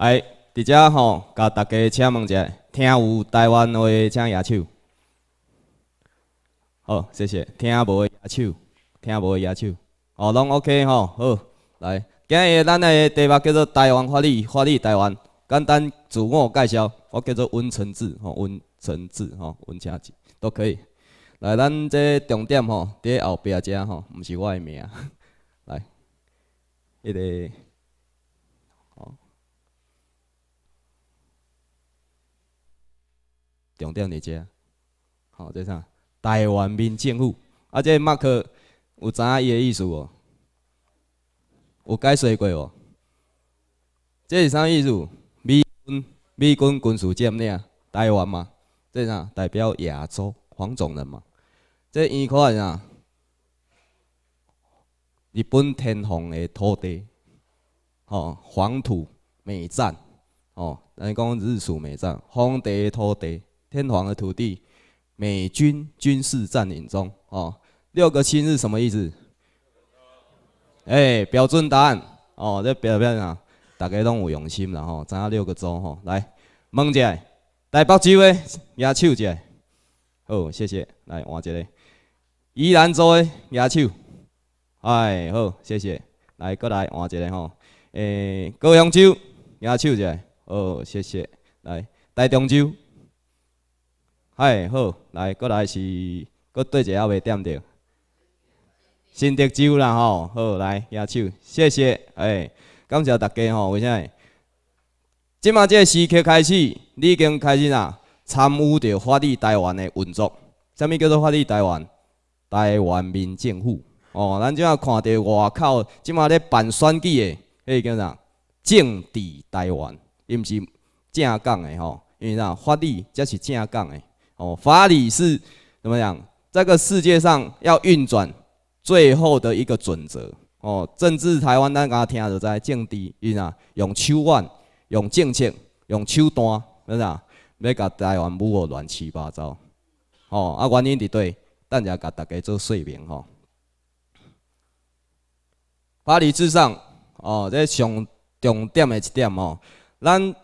哎，伫遮吼，甲大家请问一下，听有台湾话请举手。好，谢谢。听无的举手，听无的举手。哦，拢 OK 吼，好，来，今日咱的题目叫做台湾法律，法律台湾。简单自我介绍，我叫做温承志，吼，温承志，吼，温承志都可以。来，咱这重点吼，伫后壁遮吼，毋是我的名。来，迄个，重点伫遮。好，这啥？台湾民政府。啊，这马克有知影伊的意思无？有解释过无？这是啥意思？美军美军军事占领台湾嘛？这啥？代表亚洲黄种人嘛？这伊看啥？日本天皇的土地，吼，黄土美战，吼，咱讲日属美战，皇帝的土地，天皇的土地，美军军事占领中，哦，六个亲是什么意思？哎，标准答案，哦，这表表啥？大家拢有用心啦，吼，知影六个州，吼，来，问一下，台北州的举手一下，好，谢谢，来换一个。宜兰州的举手，哎，好，谢谢。来，过来换一个吼。诶，高雄州举手一下，好，谢谢。来，台中州，哎，好，来，过来是，搁对一下未点着。新德州啦，吼，好，来举手，谢谢。哎，感谢大家吼，为啥？即马这时刻开始，你已经开始啦，参与着法律台湾的运作。啥物叫做法律台湾？台湾民政府哦，咱即下看到外口即马咧办选举的，迄个叫啥？政治台湾，伊毋是正港的吼，因为啥？法律才是正港的哦，法理是怎么样？这个世界上要运转最后的一个准则哦。政治台湾，咱刚听就知政治，因啥？用手腕，用政策，用手段，是啥？要甲台湾舞个乱七八糟哦。啊，原因伫对。等下甲大家做说明吼。法理至上哦，这上重点的一点哦。咱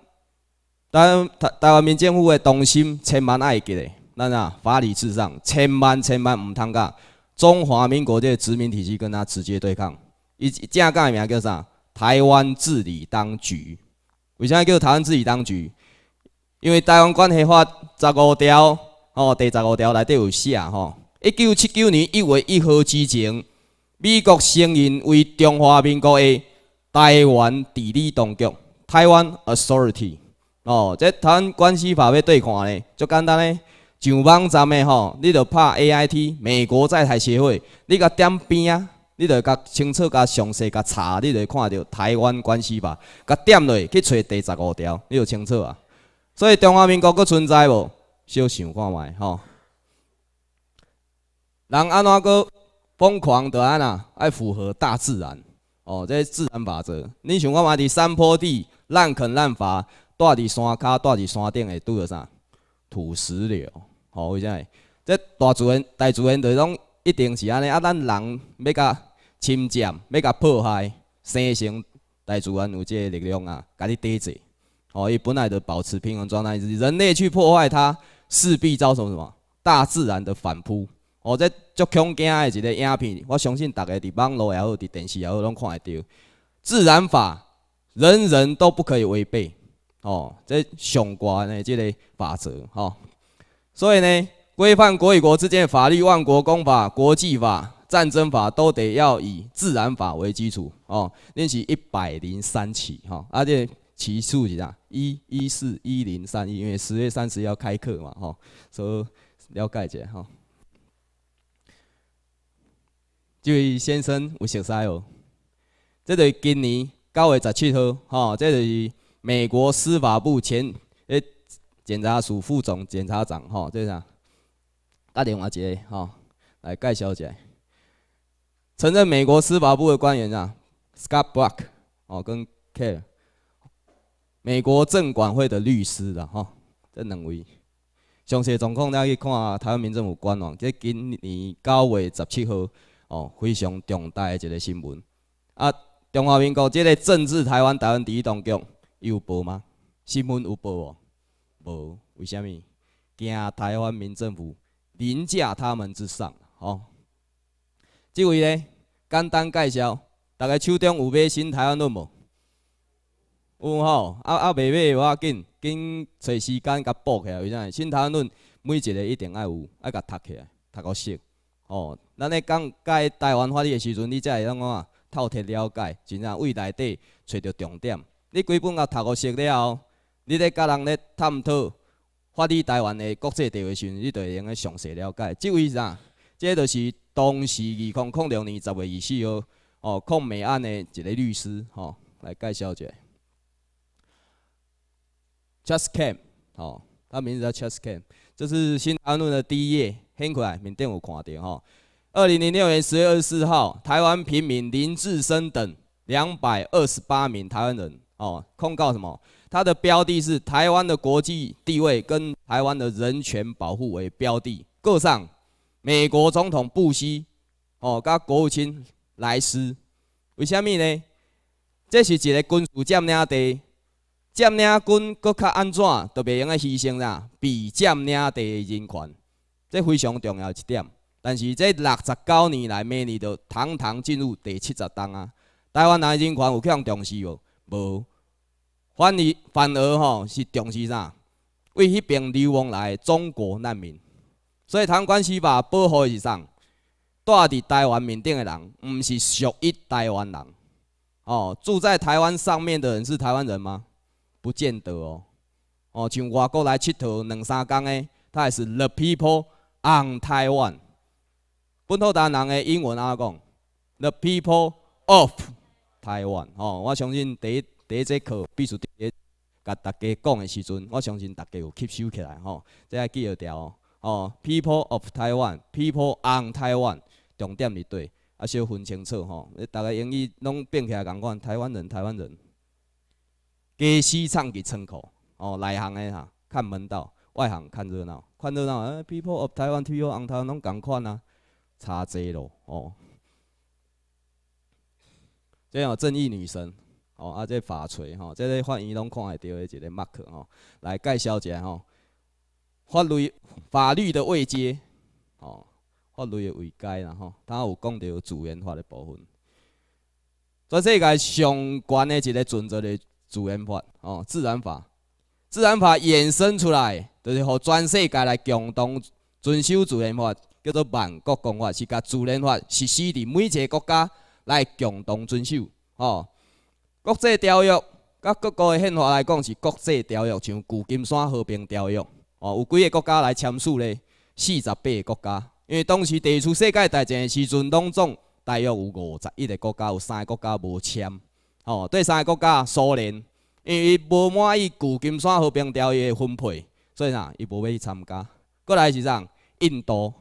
咱台台湾民政府的中心千万爱记咧，咱啊法律至上，千万千万毋通甲中华民国这个殖民体系跟他直接对抗。伊正港的名叫啥？台湾治理当局。为啥叫台湾治理当局？因为台湾关系法十五条哦，第十五条内底有写吼。一九七九年一月一号之前，美国承认为中华民国的台湾地理当局台湾 Authority）。哦，这谈关系法要对看呢，足简单呢。上网站的吼，你着拍 AIT 美国在台协会，你甲点边啊，你着甲清楚甲详细甲查，你就看到台湾关系法，甲点落去找第十五条，你就清楚啊。所以中华民国佫存在无？小想看觅吼。人安怎个疯狂的安那？爱符合大自然哦，这自然法则。你想看嘛？伫山坡地滥垦滥伐，住伫山骹，住伫山顶会拄着啥？土石流。哦，为啥？这大自然、大自然就讲一定是安尼。啊，咱人要甲侵占，要甲破坏，生成大自然有这个力量啊，甲你抵制。哦，伊本来就保持平衡状态，人类去破坏它，势必造成什么？大自然的反扑。哦，这足恐惊的一个影片，我相信大家伫网络也好，伫电视也好，拢看会到。自然法，人人都不可以违背。哦，这相关的这个法则，吼。所以呢，规范国与国之间的法律，万国公法、国际法、战争法，都得要以自然法为基础。哦，练习一百零三起，哈，而且起数是啥？一一四一零三一，因为十月三十要开课嘛，吼，所以了解者，吼。这位先生有熟悉哦，这是今年九月十七号，吼，这是美国司法部前诶检察署副总检察长，吼，这啥？打电话一个，吼，来介绍一下，曾任美国司法部的官员啊，Scott Block，哦，跟 K，美国证管会的律师啦，吼，这两位，详细状况大家去看台湾民政府官网，即今年九月十七号。哦，非常重大的一个新闻啊！中华民国这个政治台湾台湾第一当局，有报吗？新闻有报无？无，为虾米？惊台湾民政府凌驾他们之上，吼。即位咧，简单介绍，大家手中有买新台湾论无？有吼，啊啊，未买无要紧，紧找时间甲补起来。为啥？新台湾论每一个一定爱有，爱甲读起来，读到熟。哦，咱咧讲解台湾法律的时阵，你才会当讲啊，透彻了解，真正为内底找着重点。你规本啊读互熟了后，你咧甲人咧探讨法律台湾的国际地位时，你就会用个详细了解。即位啥？即就是当时二零零六年十月二十四号，哦，控美案的一个律师，吼，来介绍者。Just Cam，哦，他名字叫 Just Cam，这是新安论的第一页，很可爱，缅甸有看到吼。二零零六年十月二十四号，台湾平民林志生等两百二十八名台湾人，哦，控告什么？它的标的是台湾的国际地位跟台湾的人权保护为标的，各上美国总统布希，哦，甲国务卿莱斯，为虾米呢？这是一个军事占领地。占领军搁较安怎，都袂用个牺牲啦，被占领地的人权，这非常重要一点。但是这六十九年来，每年都堂堂进入第七十档啊。台湾人人权有去向重视无？无，反而反而吼是重视啥？为迄边流亡来中国难民。所以台湾关系法保护的是啥？住伫台湾面顶的人，毋是属于台湾人。哦，住在台湾上面的人是台湾人吗？不见得哦，哦，像外国来佚佗两三工的，他也是 The people on Taiwan。本土台人的英文安怎讲？The people of 台湾吼。哦，我相信第一第一节课必须第一甲大家讲的时阵，我相信大家有吸收起来吼，这要记得条哦。People of Taiwan，People on Taiwan，重点伫对，啊，小分清楚吼。大家英语拢变起来共款，台湾人，台湾人。给西唱给窗口哦，内行的哈看门道，外行看热闹，看热闹。哎，People of Taiwan，People on Taiwan，拢共款啊，差济咯哦。这样正义女神哦，啊这法锤吼，这个法院拢看会到的一个 mark 吼，来介绍一下吼，法律法律的位阶哦，法律的位阶啦吼，他有讲到自然法的部分，全世界上悬的一个准则的。自然法哦，自然法，自然法衍生出来，就是互全世界来共同遵守自然法，叫做万国公法，是甲自然法实施伫每一个国家来共同遵守哦。国际条约，甲各国的宪法来讲是国际条约，像旧金山和平条约哦，有几个国家来签署咧？四十八个国家，因为当时第一次世界大战的时阵，拢总大约有五十一个国家，有三个国家无签。哦，对三个国家，苏联，因为伊无满意旧金山和平条约分配，所以啥，伊无要去参加。过来是啥？印度，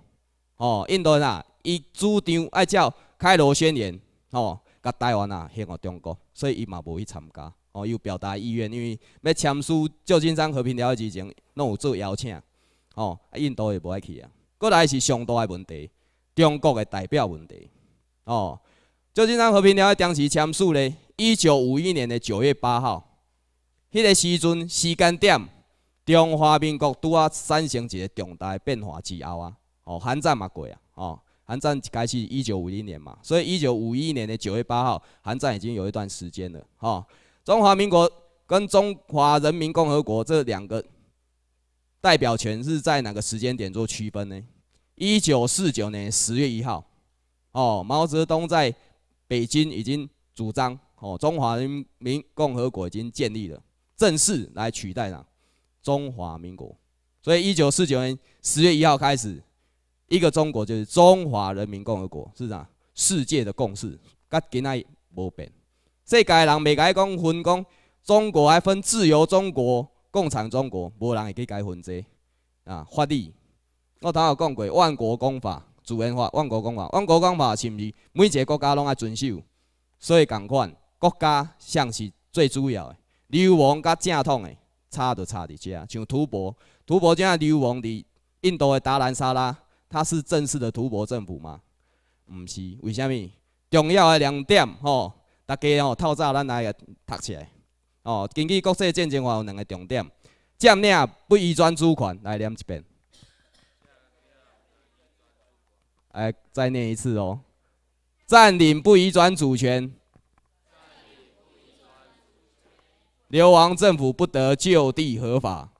哦，印度啥？伊主张爱照开罗宣言，哦，甲台湾啊献互中国，所以伊嘛无去参加。哦，有表达意愿，因为要签署旧金山和平条约之前，拢有做邀请。哦，印度也无爱去啊。过来是上大的问题，中国的代表问题。哦，旧金山和平条约当时签署咧。一九五一年的九月八号，迄个时阵时间点，中华民国拄啊产生一个重大变化之后啊，哦，韩战嘛过啊，韩战开始一九五一年嘛，所以一九五一年的九月八号，韩战已经有一段时间了，哦，中华民国跟中华人民共和国这两个代表权是在哪个时间点做区分呢？一九四九年十月一号，哦，毛泽东在北京已经主张。哦，中华人民共和国已经建立了，正式来取代了中华民国。所以，一九四九年十月一号开始，一个中国就是中华人民共和国，是啥？世界的共识，甲今仔无变。世界人未该讲分讲，中国还分自由中国、共产中国，无人会去改分这啊。法律，我头有讲过，万国公法、自然法、万国公法、万国公法是毋是每一个国家拢爱遵守？所以共款。国家像是最主要的，流亡甲正统的差就差伫遮，像吐蕃，吐蕃正流亡伫印度的达兰萨拉，它是正式的吐蕃政府吗？毋是，为虾米？重要的两点吼，大家吼透早咱来读起来。哦，根据国际战争法有两个重点：占领不移转主权，来念一遍。哎，再念一次哦，占领不移转主权。流亡政府不得就地合法。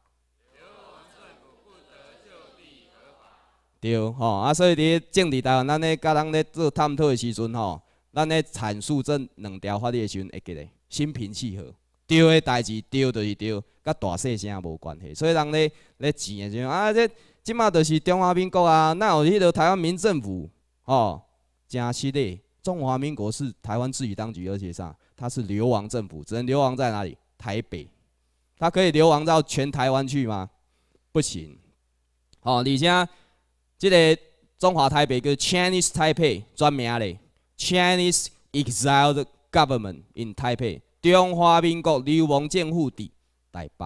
对，吼啊，所以伫政治台湾，咱咧甲人咧做探讨的时阵，吼，咱咧阐述这两条法律的时阵，会记咧心平气和。对的代志，对就是对，甲大细声无关系。所以人咧咧钱的时阵，啊，这即马就是中华民国啊，哪有迄个台湾民政府？吼，真实的中华民国是台湾治理当局，而且啥，它是流亡政府，只能流亡在哪里？台北，他可以流亡到全台湾去吗？不行。哦，而且这个中华台北叫 Chinese Taipei 专名嘞，Chinese Exiled Government in Taipei，中华民国流亡政府伫台北。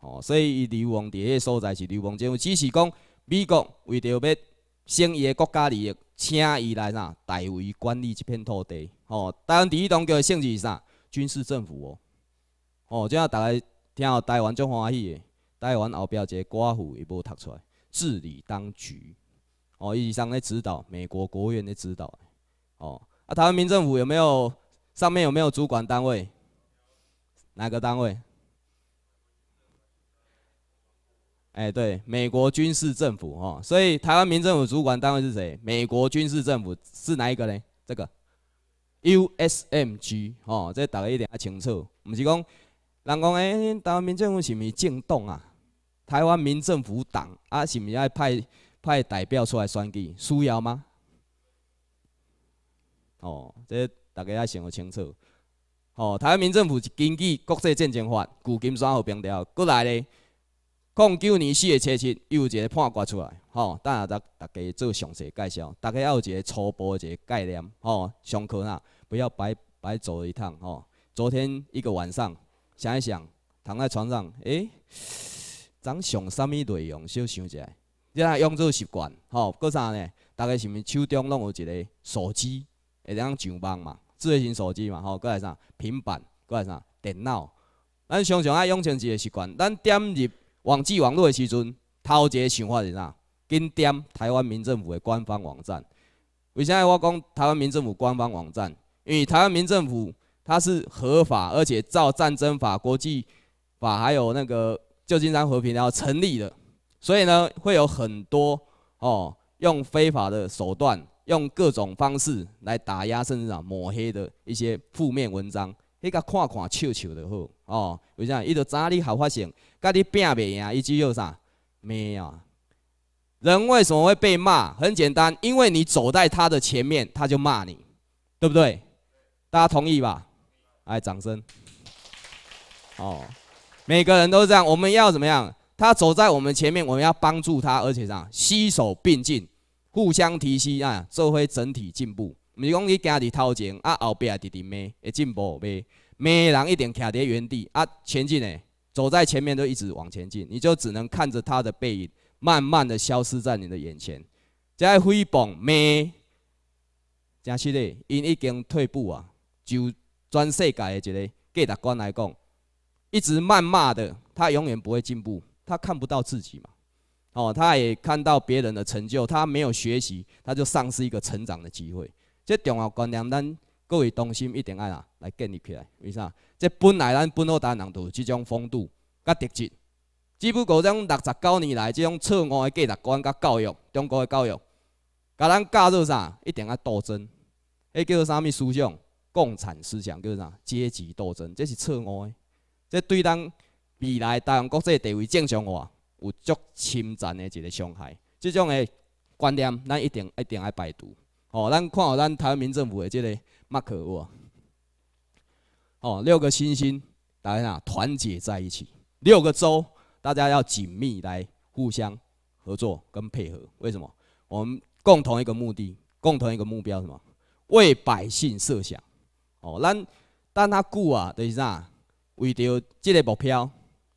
哦，所以伊流亡伫个所在是流亡政府，只是讲美国为着要升伊个国家利益，请伊来啥代为管理这片土地。哦，台湾第一当叫性质是啥？军事政府哦。哦，即下大家听到台湾足欢喜的，台湾后壁一个寡妇伊无读出来，治理当局，哦，以上咧指导，美国国务院咧指导，哦，啊，台湾民政府有没有上面有没有主管单位？哪个单位？哎，对，美国军事政府哦，所以台湾民政府主管单位是谁？美国军事政府是哪一个呢？这个 USMG 哦，这大家一定要清楚，不是讲。人讲诶，台湾民政府是毋是政党啊？台湾民政府党啊，是毋是爱派派代表出来选举？需要吗？哦，这大家要想清楚。哦，台湾民政府是根据国际战争法旧金山和平条，过来咧，零九年四月七七又有一个判决出来。吼，等下大大家做详细介绍，大家要有一个初步一个概念。吼，上课啊，不要白白走一趟。吼，昨天一个晚上。想一想，躺在床上，诶，咱上什么内容？小想一下，你若用做习惯，吼，搁啥呢？大概是毋是手中拢有一个手机，会当上网嘛？智慧型手机嘛，吼，搁来啥？平板，搁来啥？电脑。咱常常爱养成一个习惯，咱点入网际网络的时阵，头一个想法是啥？紧点台湾民政府的官方网站。为啥我讲台湾民政府官方网站？因为台湾民政府。它是合法，而且照战争法、国际法，还有那个旧金山和平条成立的，所以呢，会有很多哦，用非法的手段，用各种方式来打压，甚至啊抹黑的一些负面文章，迄个看看笑笑就好哦。为啥？伊就知你好发现，甲你拼袂赢，伊只有啥？没啊。人为什么会被骂？很简单，因为你走在他的前面，他就骂你，对不对？大家同意吧？来，掌声！哦，每个人都是这样。我们要怎么样？他走在我们前面，我们要帮助他，而且啥携手并进，互相提携啊，做会整体进步。唔是讲你行伫头前，啊后边直直骂，会进步未？骂人一定徛在原地啊，前进呢？走在前面都一直往前进，你就只能看着他的背影，慢慢的消失在你的眼前。在诽谤骂，真是的，因已经退步啊，就。全世界的一个价值观来讲，一直谩骂的他永远不会进步，他看不到自己嘛，哦，他也看到别人的成就，他没有学习，他就丧失一个成长的机会。这重要观念，咱各位同心一定爱啊来建立起来。为啥？这本来咱本土台人都有这种风度、甲特质，只不过种六十九年来这种错误的价值观、甲教育，中国的教育，甲咱教做啥？一定要斗争，迄叫做啥物思想？共产思想叫做啥？阶级斗争，这是错误的。这对咱未来台湾国际地位正常化有足侵占的一个伤害。这种的观念，咱一定一定要摆渡。哦，咱看好咱台湾民政府的即个马克有哦，六个星星，大家啊团结在一起。六个州，大家要紧密来互相合作跟配合。为什么？我们共同一个目的，共同一个目标，什么？为百姓设想。哦，咱等较久啊，就是啥？为着即个目标，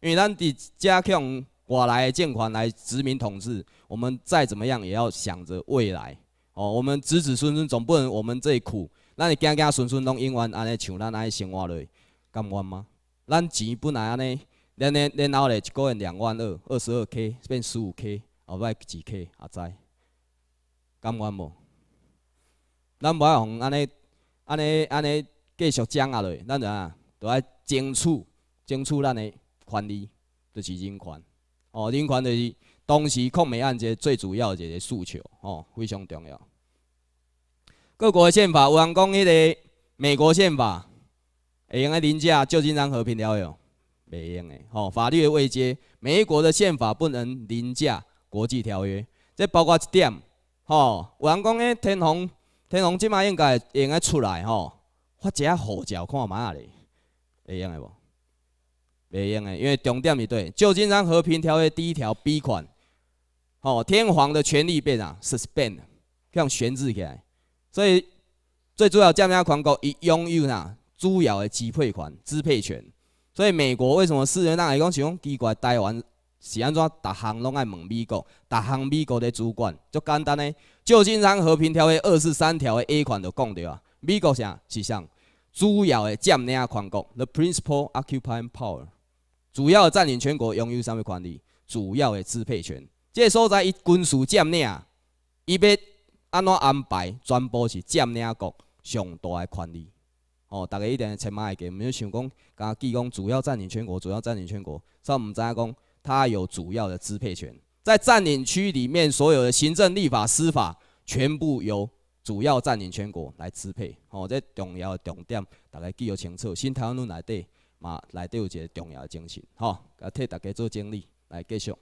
因为咱伫加强外来的政权来殖民统治，我们再怎么样也要想着未来。哦，我们子子孙孙总不能我们这一苦，咱你家家孙孙拢永远安尼像咱安尼生活落，甘愿吗？咱钱本来安尼，然然然后咧一个月两万二，二十二 K 变十五 K，后摆几 K 也知，甘愿无？咱无爱互安尼安尼安尼继续涨下落，咱怎啊？都爱争取争取咱的权利，就是人权。哦，人权就是当时抗美案个最主要的一个诉求，哦，非常重要。各国的宪法，有人讲迄个美国宪法会用来凌驾旧金山和平条约，袂用的。吼，法律的位阶，美国的宪法不能凌驾国际条约。这包括一点，吼，有人讲诶，天虹天虹即马应该会用来出来，吼，发一下护照看卖啊咧，会用的无？袂用诶，因为重点是对《旧金山和平条约》第一条 B 款，哦，天皇的权力被啥 suspend，像悬置起来，所以最主要，加拿大权国伊拥有哪主要的支配权、支配权。所以美国为什么世人党会讲想奇怪？台湾是安怎？逐项拢爱问美国，逐项美国的主管，足简单诶，《旧金山和平条约》二十三条的 A 款就讲着啊，美国啥是啥主要的占领权国，the principal occupying power。主要占领全国拥有啥物权利？主要的支配权。这所在伊军事占领，伊要安怎安排？全部是占领国上大的权利。哦，大家一定千万会记，毋要想讲，甲记讲主要占领全国，主要占领全国，煞毋知影讲，他有主要的支配权。在占领区里面，所有的行政、立法、司法，全部由主要占领全国来支配。哦，这重要的重点，大家记要清楚。新台湾论内底。嘛，内底有一个重要精神，吼，甲替大家做整理，来继续。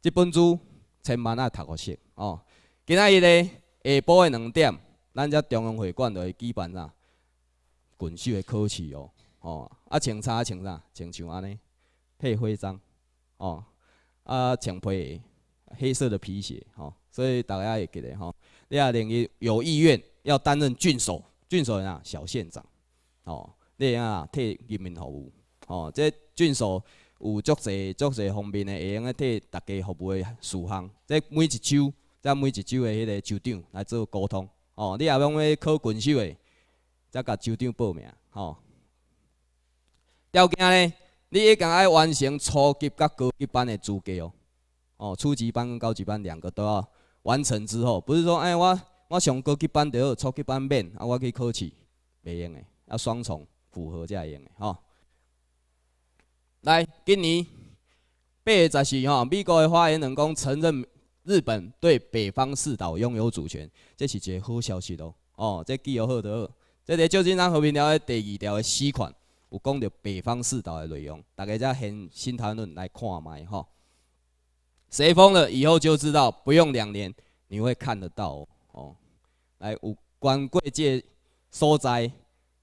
这本书千万啊读个熟，哦。今仔日咧下晡的两点，咱遮中央会馆就会举办啥？军事的考试哦，哦，啊穿啥穿啥？穿像安尼，配徽章，哦，啊穿配黑色的皮鞋，吼。所以大家会记得，吼，你若另伊有意愿要担任郡守，郡守啥？小县长，哦。你啊，替人民服务，吼，这郡守有足侪足侪方面的会用来替大家服务的事项。这每一周，这每一周的迄个州长来做沟通，哦，你也用要考军守的，则甲州长报名，吼。条件呢，你一定爱完成初级甲高级班的资格哦，哦，初级班跟高级班两个都要完成之后，不是说，哎，我我上高级班就好，初级班免，啊，我去考试，袂用的，要双重。符合才会用的吼。来，今年八月十四吼，美国的发言人讲承认日本对北方四岛拥有主权，这是一个好消息咯。哦，这既有好得好。这个旧金山和平条约第二条的 C 款有讲到北方四岛的内容，大家再先新谈论来看卖吼。谁封了以后就知道，不用两年你会看得到哦。来，有关贵界所在。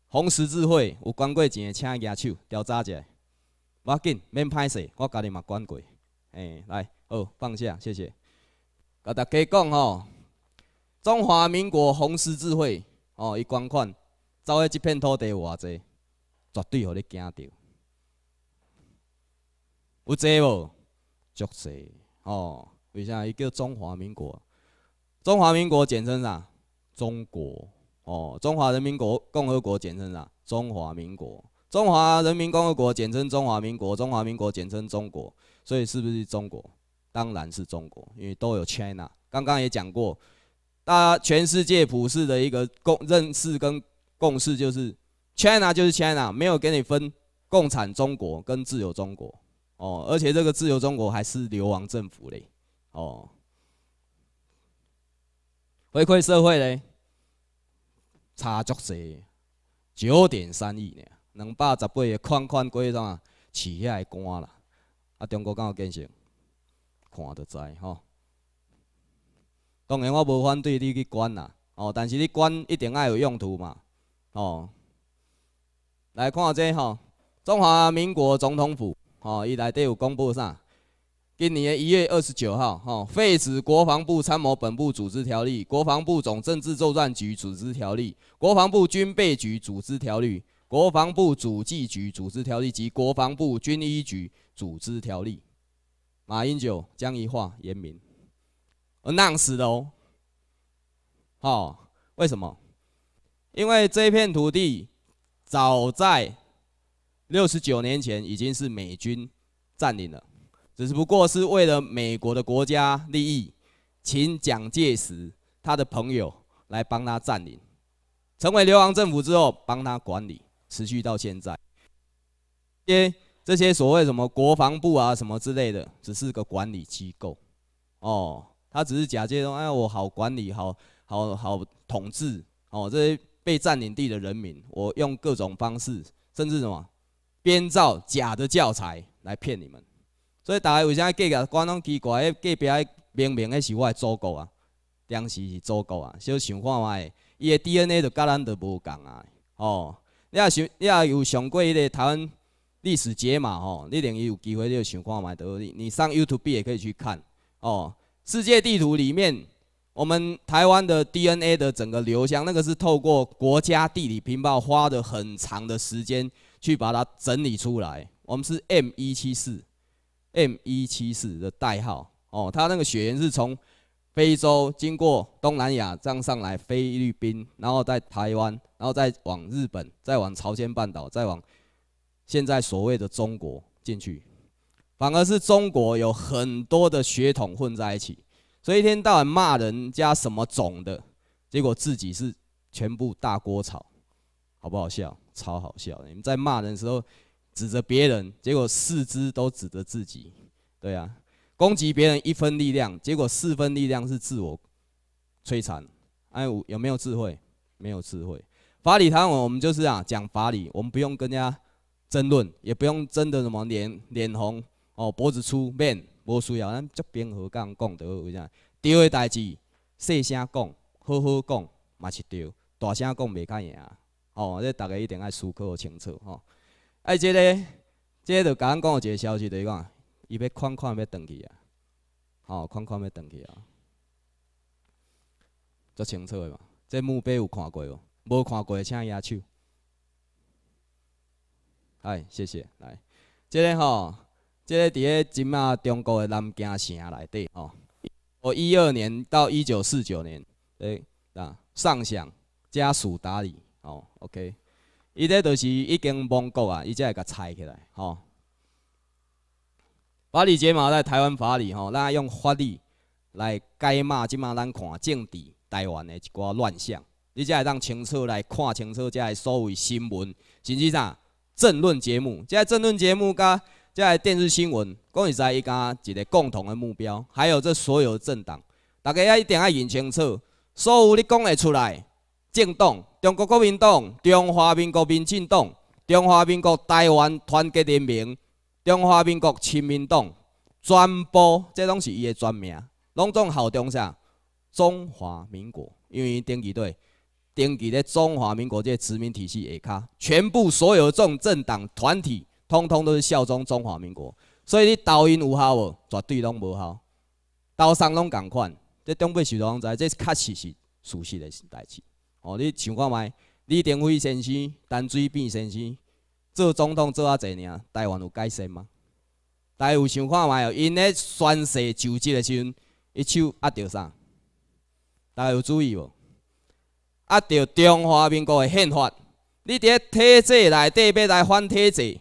红十字会有捐过钱的，请举手调查一下。无要紧，免歹势，我家己嘛捐过。诶，来，好，放下，谢谢。甲大家讲吼，中华民国红十字会哦，伊捐款走喺即片土地有偌济，绝对互你惊到。有济无？足济哦。为啥伊叫中华民国？中华民国简称啥？中国。哦，中华人民国共和国简称啥？中华民国。中华人民共和国简称中华民国。中华民国简称中国。所以是不是中国？当然是中国，因为都有 China。刚刚也讲过，大家全世界普世的一个共认识跟共识就是 China 就是 China，没有给你分共产中国跟自由中国。哦，而且这个自由中国还是流亡政府嘞。哦，回馈社会嘞。差足济，九点三亿呢，两百十八个款款过怎饲遐个官啦。啊，中国敢有建设？看就知吼。当然我无反对你去管啦，哦，但是你管一定爱有用途嘛，哦。来看这吼，中华民国总统府，吼，伊内底有公布啥？今年一月二十九号，吼，废止国防部参谋本部组织条例、国防部总政治作战局组织条例、国防部军备局组织条例、国防部主计局组织条例及国防部军医局组织条例。马英九将一化严明，而弄死的哦。好，为什么？因为这片土地早在六十九年前已经是美军占领了，只不过是为了美国的国家利益，请蒋介石他的朋友来帮他占领，成为流亡政府之后帮他管理，持续到现在。些这些所谓什么国防部啊什么之类的，只是个管理机构，哦，他只是假借说，哎，我好管理，好好好统治，哦，这些被占领地的人民，我用各种方式，甚至什么编造假的教材来骗你们。所以大家为啥计个观众奇怪？隔壁明明那是我的祖国啊，当时是祖国啊，小想看卖，伊的 DNA 就甲咱都无共啊，哦，你也想，你也有上过迄个台湾。历史节嘛吼，你等于有机会你就想看嘛，得你你上 YouTube 也可以去看哦。世界地图里面，我们台湾的 DNA 的整个流向，那个是透过国家地理频道花的很长的时间去把它整理出来。我们是 M 一七四，M 一七四的代号哦。它那个血缘是从非洲经过东南亚这样上来，菲律宾，然后在台湾，然后再往日本，再往朝鲜半岛，再往。现在所谓的中国进去，反而是中国有很多的血统混在一起，所以一天到晚骂人家什么种的，结果自己是全部大锅炒，好不好笑？超好笑！你们在骂人的时候指着别人，结果四肢都指着自己，对啊，攻击别人一分力量，结果四分力量是自我摧残。哎，有有没有智慧？没有智慧。法理谈我们就是啊，讲法理，我们不用跟人家。争论也不用争得什么脸脸红哦，脖子粗，面无需要，咱足平和讲讲得为啥？对的代志细声讲，好好讲嘛是对，大声讲袂较赢哦，这大家一定要思考清楚吼。哎，这个，这个就甲咱讲一个消息，就是讲，伊要款款要转去啊，哦，款款要转去啊，足清楚的嘛。这墓碑有看过无？无看过的请举手。哎，谢谢。来，这个吼，这个伫咧今啊中国的南京城内底吼，我一二年到一九四九年，诶啊，上想家属打理，哦，OK，伊这就是已经蒙古啊，伊才会甲拆起来，吼。法理解码在台湾法理吼，咱用法律来解码，即码咱看政治台湾的一寡乱象，你才会当清楚来看清楚这所谓新闻，甚至啥？政论节目，即个政论节目甲即个电视新闻，讲实在伊家一个共同的目标，还有这所有政党，大家要一定要认清楚，所有你讲得出来，政党、中国国民党、中华民国民进党、中华民国台湾团结联盟、中华民国亲民党，全部这拢是伊的全名，拢总效忠啥？中华民国，因为伊登记对。登记咧中华民国这殖民体系下骹，全部所有这种政党团体，通通都是效忠中华民国。所以你抖音有效无？绝对拢无效。斗相拢共款，这东北许多人知，这确实是事实的代志。哦，你想看觅李登辉先生、陈水扁先生做总统做啊侪尔，台湾有改善吗？大家有想看觅哦？因咧宣誓就职的时阵，伊手压着啥？大家有注意无？压！着中华民国的宪法，你伫体制内底要来反体制，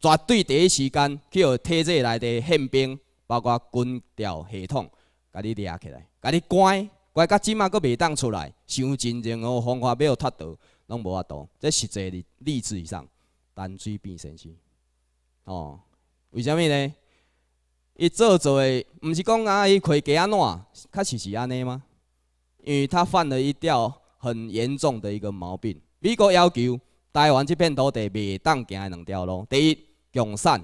绝对第一时间去互体制内底宪兵，包括军调系统，甲你掠起来，甲你关，关到即马阁袂当出来，想真正哦方法要脱逃，拢无法度。这实际例子以上，单水扁先生，哦，为虾米呢？伊做做的，毋是讲啊，伊开价安怎，确实是安尼吗？因为他犯了一条。很严重的一个毛病。美国要求台湾这片土地袂当行两条路：第一，共产；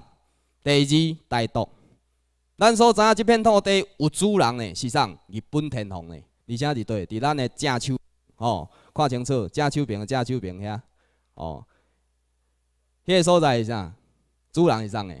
第二，台独。咱所知影这片土地有主人的，是啥？日本天皇的，而且是对，伫咱的正手哦，看清楚，正手边，正手边遐哦。迄个所在是啥？主人是啥的？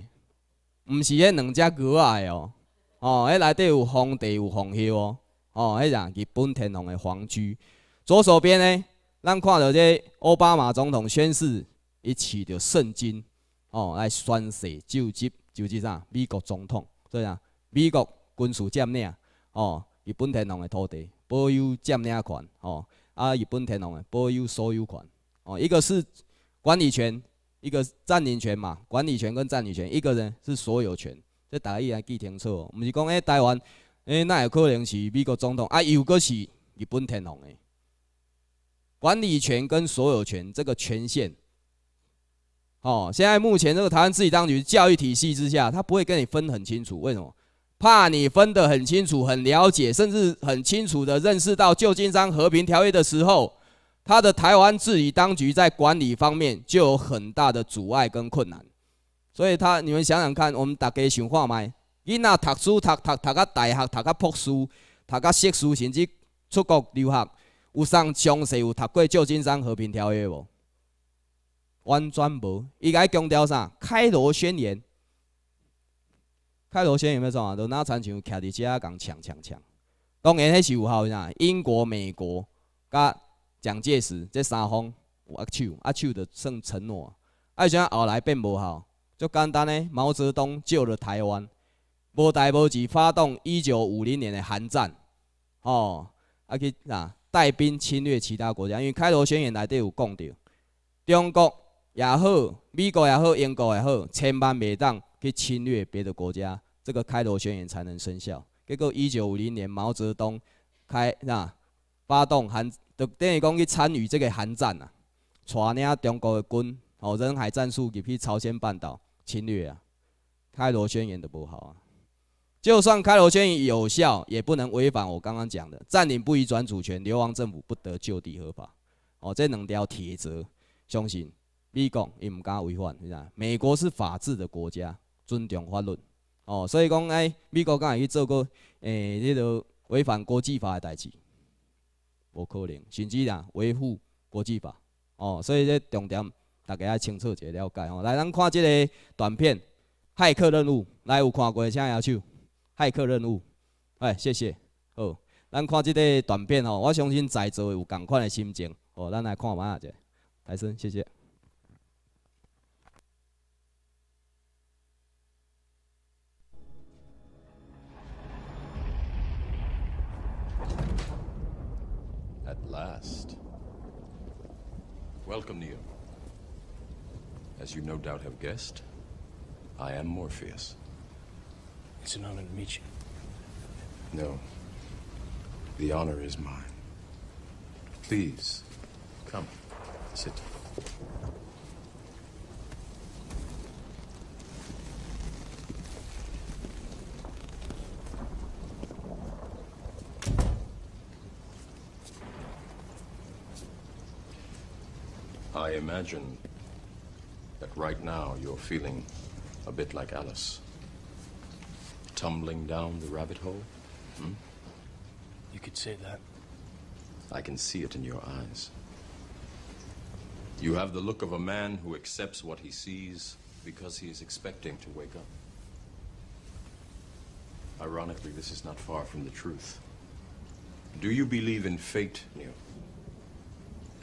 毋是迄两只牛仔的哦，哦，迄内底有皇帝有皇后哦，哦，迄啥？日本天皇的皇居。左手边呢，咱看到这奥巴马总统宣誓，伊持着圣经哦来宣誓就职，就职啥？美国总统，对啊，美国军事占领哦，日本天皇的土地保有占领权哦，啊，日本天皇的保有所有权哦，一个是管理权，一个占领权嘛，管理权跟占领权，一个人是所有权。这大家一定记清楚哦，毋是讲诶台湾，诶那有可能是美国总统啊，又个是日本天皇诶。管理权跟所有权这个权限，哦，现在目前这个台湾自己当局教育体系之下，他不会跟你分很清楚，为什么？怕你分得很清楚、很了解，甚至很清楚的认识到旧金山和平条约的时候。他的台湾治理当局在管理方面就有很大的阻碍跟困难，所以他你们想想看，我们大家想看麦，囡仔读书读读读到大学，读到博士，读到硕士，甚至出国留学，有上详细有读过旧金山和平条约无？完全无。伊该强调啥？开罗宣言。开罗宣言有没有啊？都拿参像徛伫遮共抢抢抢。当然迄是有效啥？英国、美国甲。蒋介石这三方握手，握手就算承诺。啊，像后来变无效，就简单呢。毛泽东救了台湾，无代无志发动一九五零年的韩战，哦，啊去啊带兵侵略其他国家？因为开罗宣言内底有讲到，中国也好，美国也好，英国也好，千万袂当去侵略别的国家，这个开罗宣言才能生效。结果一九五零年毛泽东开那发动韩。就等于讲去参与这个韩战啊，带领中国的军哦人海战术入去朝鲜半岛侵略啊，开罗宣言都不好啊。就算开罗宣言有效，也不能违反我刚刚讲的占领不移转主权，流亡政府不得就地合法。哦，这两条铁则，相信美国伊毋敢违反，是吧？美国是法治的国家，尊重法律。哦，所以讲哎，美国敢会去做过诶，迄个违反国际法的代志？无可能，甚至啦维护国际法哦，所以这重点大家要清楚一个了解哦。来，咱看即个短片《骇客任务》，来有看过请举手，《骇客任务》，哎，谢谢。好，咱看即个短片哦，我相信在座有共款的心情哦，咱来看嘛者，台生，谢谢。Last. Welcome, Neo. As you no doubt have guessed, I am Morpheus. It's an honor to meet you. No. The honor is mine. Please, come, sit. I imagine that right now you're feeling a bit like Alice. Tumbling down the rabbit hole? Hmm? You could say that. I can see it in your eyes. You have the look of a man who accepts what he sees because he is expecting to wake up. Ironically, this is not far from the truth. Do you believe in fate, Neil?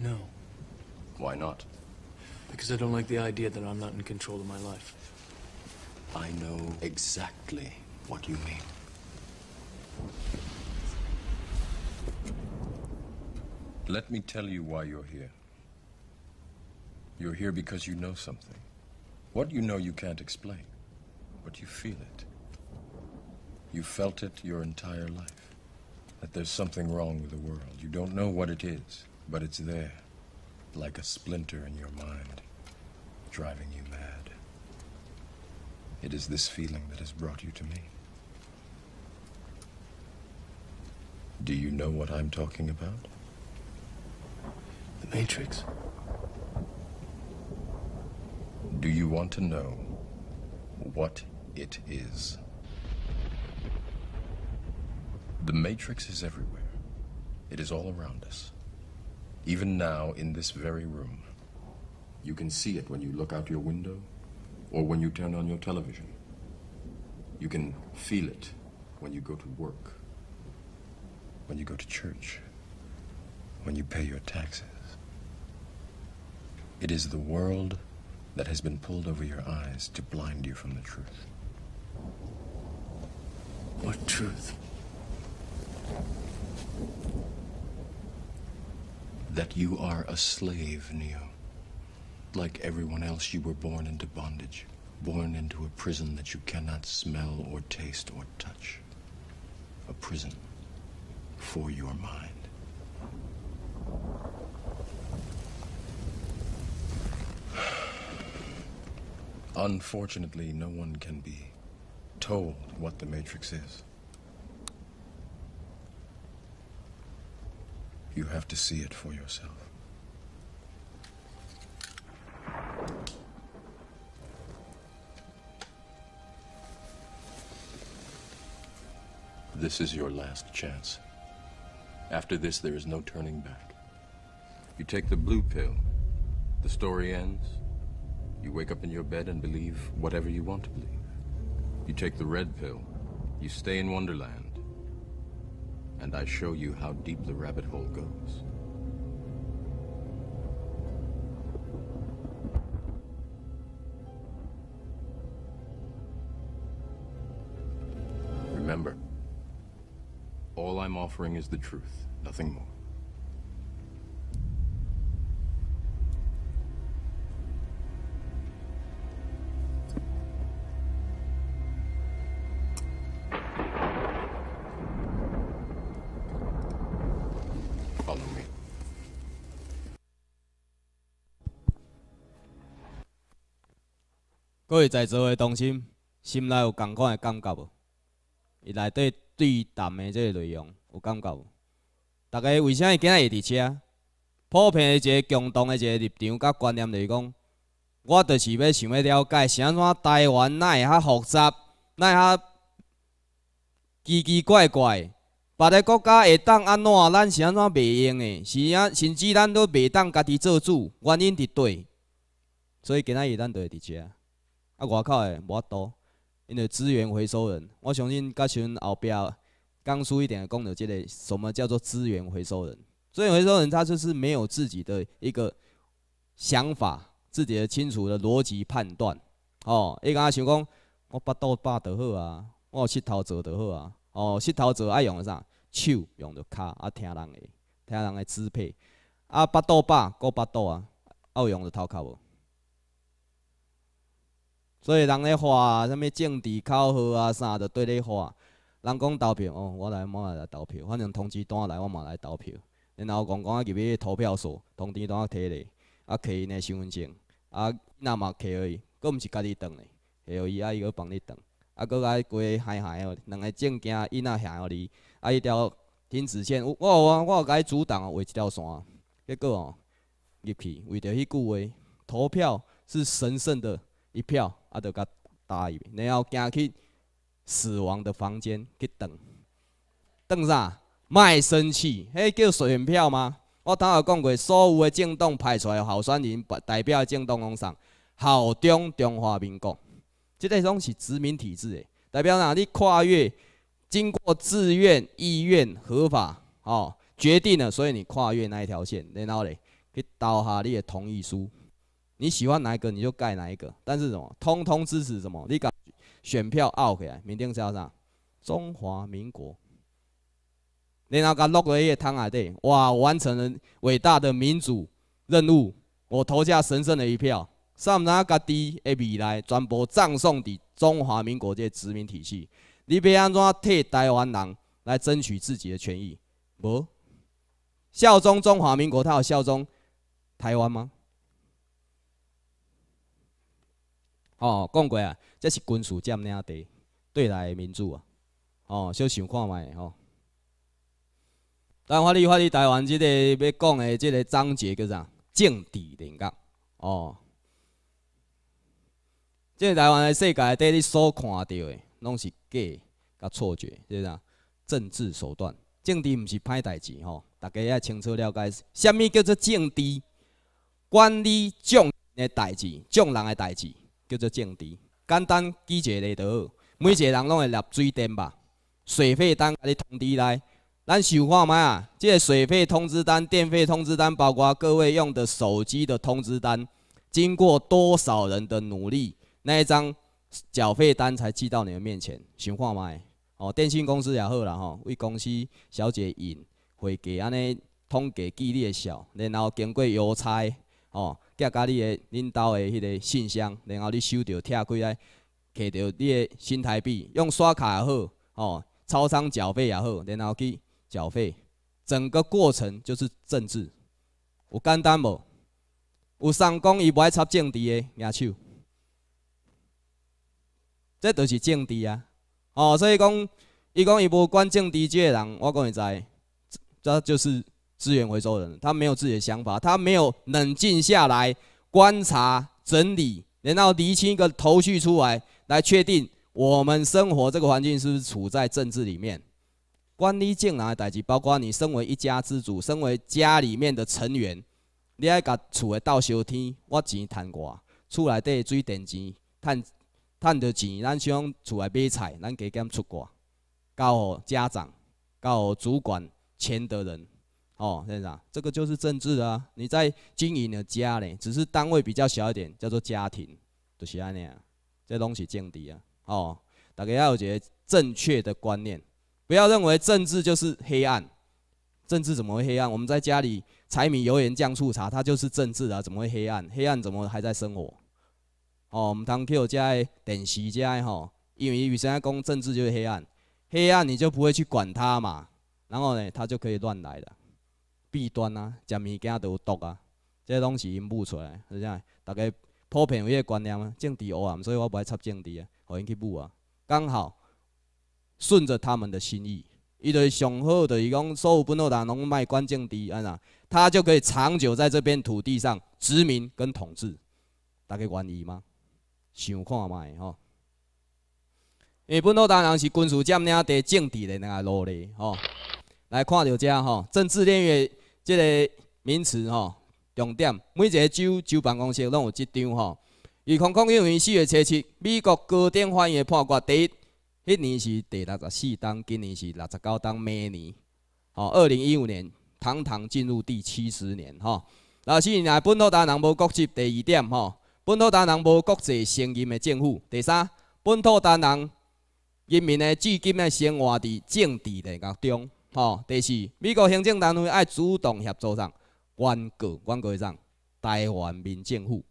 No. Why not? Because I don't like the idea that I'm not in control of my life. I know exactly what you mean. Let me tell you why you're here. You're here because you know something. What you know you can't explain, but you feel it. You felt it your entire life. That there's something wrong with the world. You don't know what it is, but it's there like a splinter in your mind, driving you mad. It is this feeling that has brought you to me. Do you know what I'm talking about? The Matrix. Do you want to know what it is? The Matrix is everywhere. It is all around us. Even now, in this very room. You can see it when you look out your window or when you turn on your television. You can feel it when you go to work, when you go to church, when you pay your taxes. It is the world that has been pulled over your eyes to blind you from the truth. What truth? That you are a slave, Neo. Like everyone else, you were born into bondage, born into a prison that you cannot smell or taste or touch. A prison for your mind. Unfortunately, no one can be told what the Matrix is. You have to see it for yourself. This is your last chance. After this, there is no turning back. You take the blue pill, the story ends. You wake up in your bed and believe whatever you want to believe. You take the red pill, you stay in Wonderland, and I show you how deep the rabbit hole goes. Remember, all I'm offering is the truth, nothing more. 各位在座的同心，心内有共款的感觉无？伊内底对谈的即个内容有感觉无？大家为啥会今仔会伫遮？普遍的一个共同的一个立场甲观念就是讲，我就是要想要了解是安怎台湾哪会较复杂，哪会较奇奇怪怪。别个国家会当安怎，咱是安怎袂用的？是啊，甚至咱都袂当家己做主，原因伫对。所以今仔日咱就会伫遮。啊，外口的无法度，因为资源回收人，我相信甲像后壁江苏一点讲到这个什么叫做资源回收人？资源回收人他就是没有自己的一个想法，自己的清楚的逻辑判断。哦，伊敢想讲，我巴肚饱就好啊，我有膝头做就好啊。哦，膝头做爱用啥？手用着骹啊，听人的，听人的支配。啊，巴肚饱，够巴肚啊，啊有用着头壳无？所以人咧画啥物政治口号啊啥，着对咧画。人讲投票，哦，我来，我来投票。反正通知单来，我嘛来投票。然后讲讲啊入去投票所，通知单摕咧，啊摕因的身份证，啊那嘛摕而已，佫毋是家己转咧，摕互伊啊伊佫帮你转，啊佫爱规海海哦，两个证件伊若下互你，啊一条停止线，我我我有甲伊阻挡啊，画一条线，结果哦入去为着迄句话，投票是神圣的一票。啊，就甲答伊，然后行去死亡的房间去等，等啥？卖生气，迄叫选票吗？我头下讲过，所有的政党派出来的候选人，代表政党拢上效忠中华民国，即个拢是殖民体制的，代表哪？你跨越，经过自愿、意愿、合法，哦，决定了，所以你跨越那一条线，然后咧去投下你的同意书。你喜欢哪一个你就盖哪一个，但是什么，通通支持什么？你把选票拗回来，明天是要啥？中华民国。然后甲落在迄个汤内底，哇，完成了伟大的民主任务，我投下神圣的一票。上哪家己的未来全部葬送伫中华民国这殖民体系，你别安怎替台湾人来争取自己的权益？无效忠中华民国，他有效忠台湾吗？哦，讲过啊，这是军事占领地对来民主啊。哦，小想看觅吼。但法律法律台湾即个要讲的即个章节叫啥？政治人格。哦，即个台湾的世界底你所看到的，拢是假甲错觉，是啥？政治手段，政治毋是歹代志吼。大家要清楚了解，什物叫做政治？管理众的代志，众人的代志。叫做政治，简单记一个就好。每一个人拢会立水电吧，水费单甲你通知来，咱想看卖啊？这个水费通知单、电费通知单，包括各位用的手机的通知单，经过多少人的努力，那一张缴费单才寄到你们面前？想看卖？哦，电信公司也好啦吼，为公司小姐引会计安尼统计记你的小，然后经过邮差哦。寄甲你的恁兜的迄个信箱，然后你收到拆开来，摕到你的新台币，用刷卡也好，哦，超商缴费也好，然后去缴费，整个过程就是政治，有简单无？有上讲伊无爱插政治的举手，这就是政治啊！哦，所以讲，伊讲伊无管政治这个人，我讲会知，这就是资源回收人，他没有自己的想法，他没有冷静下来观察、整理，然后厘清一个头绪出来，来确定我们生活这个环境是不是处在政治里面。管理境人的代志，包括你身为一家之主，身为家里面的成员。你爱甲厝的斗烧天，我钱趁偌，厝内底水电钱趁趁着钱，咱想厝内买菜，咱加减出偌，交互家长，交互主管钱的人，哦，先生，这个就是政治啊！你在经营的家呢，只是单位比较小一点，叫做家庭，就是安尼啊，这东西降低啊，哦，大家要有一个正确的观念，不要认为政治就是黑暗，政治怎么会黑暗？我们在家里。柴米油盐酱醋茶，它就是政治啊！怎么会黑暗？黑暗怎么还在生活？哦，我们当 Q 加电视加吼，因为现在讲政治就是黑暗，黑暗你就不会去管它嘛。然后呢，它就可以乱来了，弊端啊，食物件都有毒啊，这些东西引不出来，是这样。大家普遍有迄个观念啊，政治黑暗，所以我不爱插政治啊，互因去补啊，刚好顺着他们的心意。伊就上好的，伊讲所有本土人拢卖关政治，安那，他就可以长久在这片土地上殖民跟统治。大家愿意吗？想看卖吼。因为本土党人是军事占领地政治的那个路咧吼。来看到遮吼，政治领域这个名词吼，重点每一个州州办公室拢有一张吼。二零零一年四月初七，美国高等法院判决第一。迄年是第六十四档，今年是六十九档，每年，吼，二零一五年堂堂进入第七十年，吼。六十四年本土达人无国籍，第二点，吼，本土达人无国际承认的政府。第三，本土达人人民的至今的生活伫政治的当中，吼。第四，美国行政单位爱主动协助上原告，原告上台湾民政府，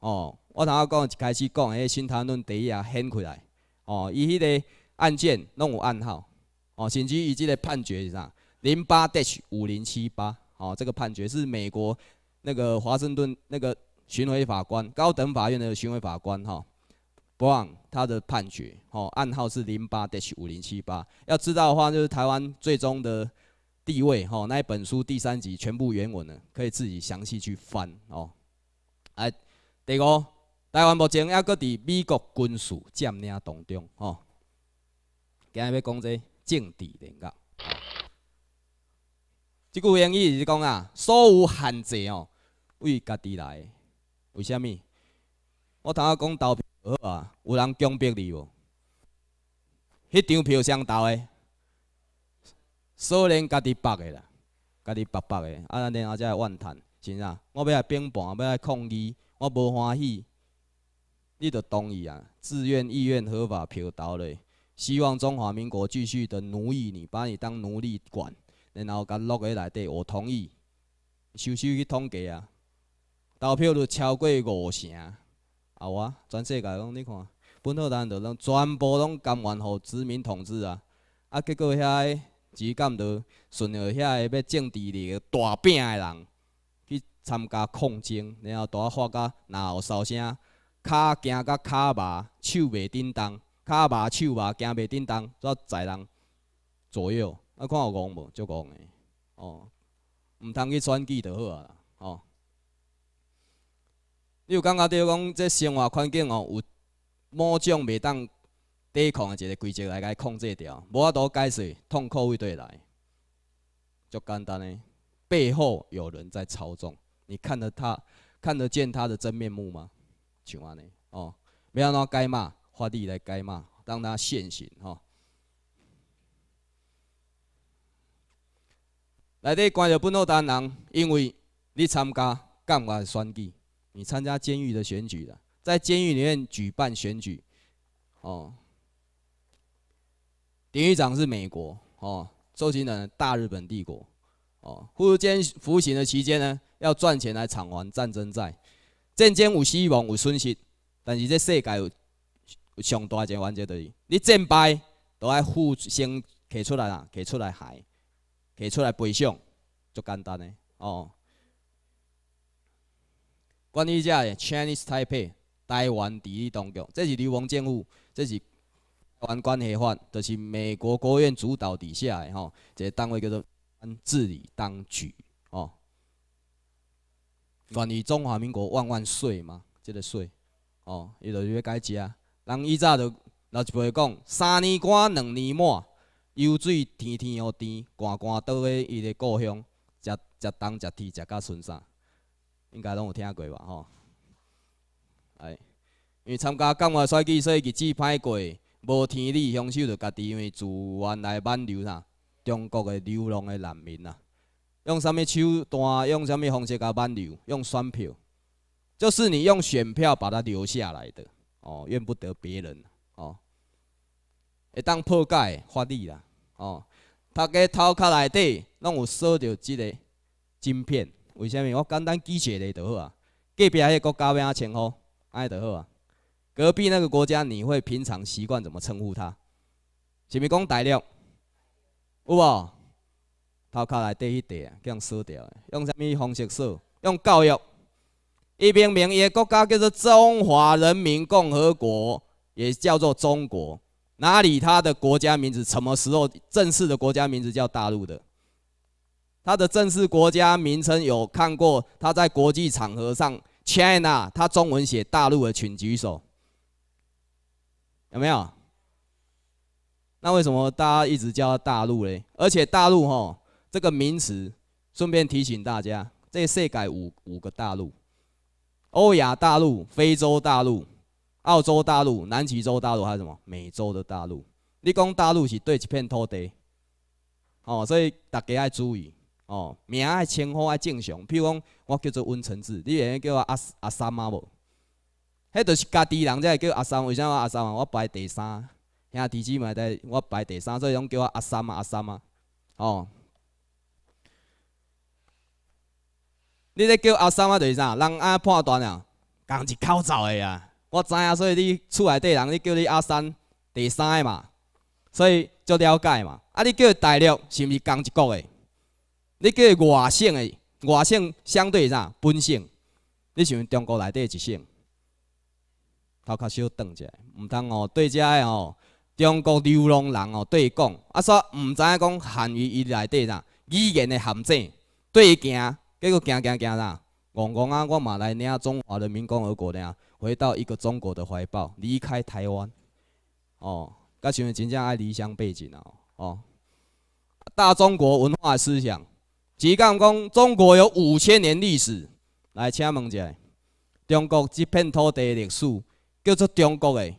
哦，我头仔讲一开始讲，迄新谈论第一下掀开来。哦，伊迄个案件拢有暗号，哦，甚至伊即个判决是啥？零八 dash 五零七八，哦，这个判决是美国那个华盛顿那个巡回法官，高等法院的巡回法官哈，Brown 他的判决，哦，暗号是零八 dash 五零七八。要知道的话，就是台湾最终的地位，哦，那一本书第三集全部原文呢，可以自己详细去翻，哦。哎，第五。台湾目前还搁伫美国军事占领当中，哦。今日要讲这政治领域。即句英语是讲啊，所有限制哦，为家己来。为虾米？我头仔讲投票好啊，有人强迫你无？迄张票谁投的？少年家己绑的啦，家己绑绑的。啊，然后才来怨叹，是啥？我要来乒乓，要来抗议，我无欢喜。你的同意啊，自愿、意愿、合法票投嘞，希望中华民国继续的奴役你，把你当奴隶管，然后甲落去内底，我同意，收收去统计啊，投票率超过五成，啊我全世界拢你看，本土人就拢全部拢甘愿互殖民统治啊，啊结果遐个只干着顺着遐个要政治力大饼的人去参加抗争，然后大发甲然后烧声。骹行甲骹麻，手袂叮当，骹麻手麻行袂叮当，煞在人左右，啊看有戆无？足戆的，哦，毋通去选举就好啊，哦。你有感觉着讲，这生活环境哦，有某种袂当抵抗诶一个规则来甲伊控制掉，无法度解释，痛苦会对来，足简单诶，背后有人在操纵，你看得他看得见他的真面目吗？像安尼哦，要安怎改嘛？法律来改骂？让他现行吼。内底关着本土单人，因为你参加干的选举，你参加监狱的选举了，在监狱里面举办选举，哦。典狱长是美国哦，受刑人大日本帝国哦。服监服刑的期间呢，要赚钱来偿还战争债。战争有死亡有损失，但是这世界有有上大一个原则就是，你战败都爱负先摕出来啦，摕出来害，摕出来赔偿，足简单的哦。关于这个 Chinese Taipei 台湾第一当局，这是流亡政府，这是台湾关系法，就是美国国务院主导底下的吼，一个单位叫做治理当局哦。关于中华民国万万岁嘛，这个岁哦，伊就是要改食。人以早就老一辈讲，三年关两年满，油水天天又甜，寒寒倒回伊的故乡，食食冬食天食到孙啥。应该拢有听过吧？吼，哎，因为参加港外赛季，所以日子歹过，无天理，凶手就家己因为自愿来挽留啦，中国的流浪的难民啦，用什么手段，用什么方式甲挽留？用选票，就是你用选票把他留下来的，哦，怨不得别人，哦，会当破解法律啦，哦，他个头壳内底拢有锁着即个晶片。为虾米？我简单记起来就好啊。隔壁迄个国家要安称呼，安尼就好啊。隔壁那个国家，你会平常习惯怎么称呼他？是咪讲大陆？有无？头壳内底迄块啊，叫人锁掉。用啥物方式锁？用教育。伊明明伊个国家叫做中华人民共和国，也叫做中国。哪里他的国家名字？什么时候正式的国家名字叫大陆的？他的正式国家名称有看过？他在国际场合上，China，他中文写大陆的，请举手，有没有？那为什么大家一直叫大陆嘞？而且大陆哈这个名词，顺便提醒大家，这世界五五个大陆：欧亚大陆、非洲大陆、澳洲大陆、南极洲大陆，还有什么美洲的大陆？你讲大陆是对一片土地，哦，所以大家要注意。哦，名爱称呼爱正常，比如讲，我叫做温承志，你会叫我阿阿三吗？无？迄著是家己人才会叫阿三，为啥我阿三啊？我排第三，兄弟姊妹在，我排第三，所以拢叫我阿三啊，阿三啊。哦，你咧叫阿三啊，就是啥？人安判断啊，讲是口罩的啊。我知影，所以你厝内底人，你叫你阿三，第三个嘛，所以就了解嘛。啊，你叫大陆是毋是讲一国的？你叫外省的，外省相对啥？本省，你想中国内底一省，头壳小转一下，毋通哦对遮个哦中国流浪人哦对讲，啊说毋知影讲汉语伊内底啥语言的陷阱，对行，结果行行行啥？戆戆啊！我嘛来领中华人民共和国领，回到一个中国的怀抱，离开台湾，哦，甲像真正爱离乡背景啊！哦，大中国文化思想。只讲讲中国有五千年历史，来请问一下，中国这片土地历史叫做中国的，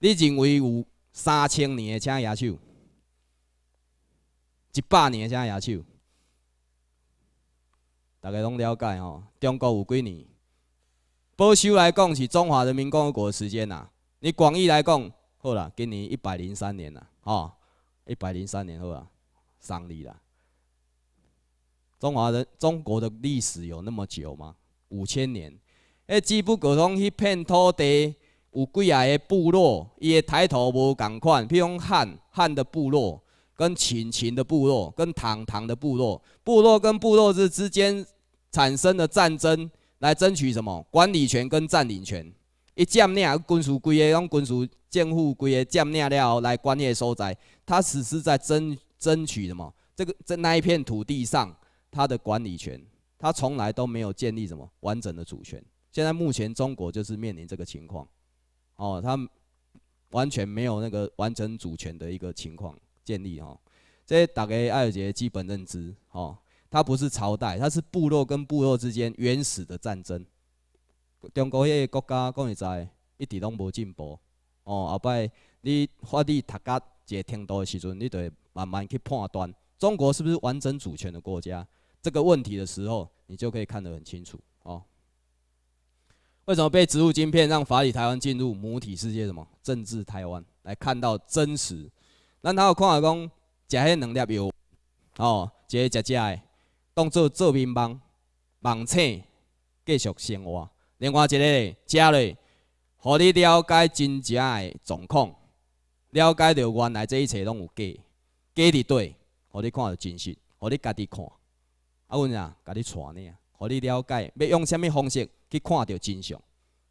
你认为有三千年的请举手，一百年的请举手，大家拢了解吼？中国有几年？保守来讲是中华人民共和国的时间呐。你广义来讲，好啦，今年一百零三年啦，吼，一百零三年好啦，胜利啦。中华人中国的历史有那么久吗？五千年，诶，只不过讲迄片土地有几啊个部落，伊的抬头无共款，譬如汉汉的部落，跟秦秦的部落，跟唐唐的部落，部落跟部落之之间产生的战争，来争取什么管理权跟占领权？一占领军事规个用军事政府规个占领了来管理所在，他只是在争争取什么？这个在那一片土地上。他的管理权，他从来都没有建立什么完整的主权。现在目前中国就是面临这个情况，哦，他完全没有那个完整主权的一个情况建立哦。这大概艾尔杰基本认知哦，它不是朝代，它是部落跟部落之间原始的战争。中国迄个国家讲实在，一直拢无进步哦。后摆你发你读到一个程度的时阵，你就会慢慢去判断中国是不是完整主权的国家。这个问题的时候，你就可以看得很清楚哦。为什么被植入晶片，让法理台湾进入母体世界？什么政治台湾来看到真实？咱头有看下讲，食迄两粒药哦，一个食食的，当做做面包、网青、继续生活。另外一个咧，食咧，互你了解真正的状况，了解到原来这一切拢有假，假伫对，互你看到真实，互你家己看。啊，阮啊，甲你传呢，互你了解要用什物方式去看到真相，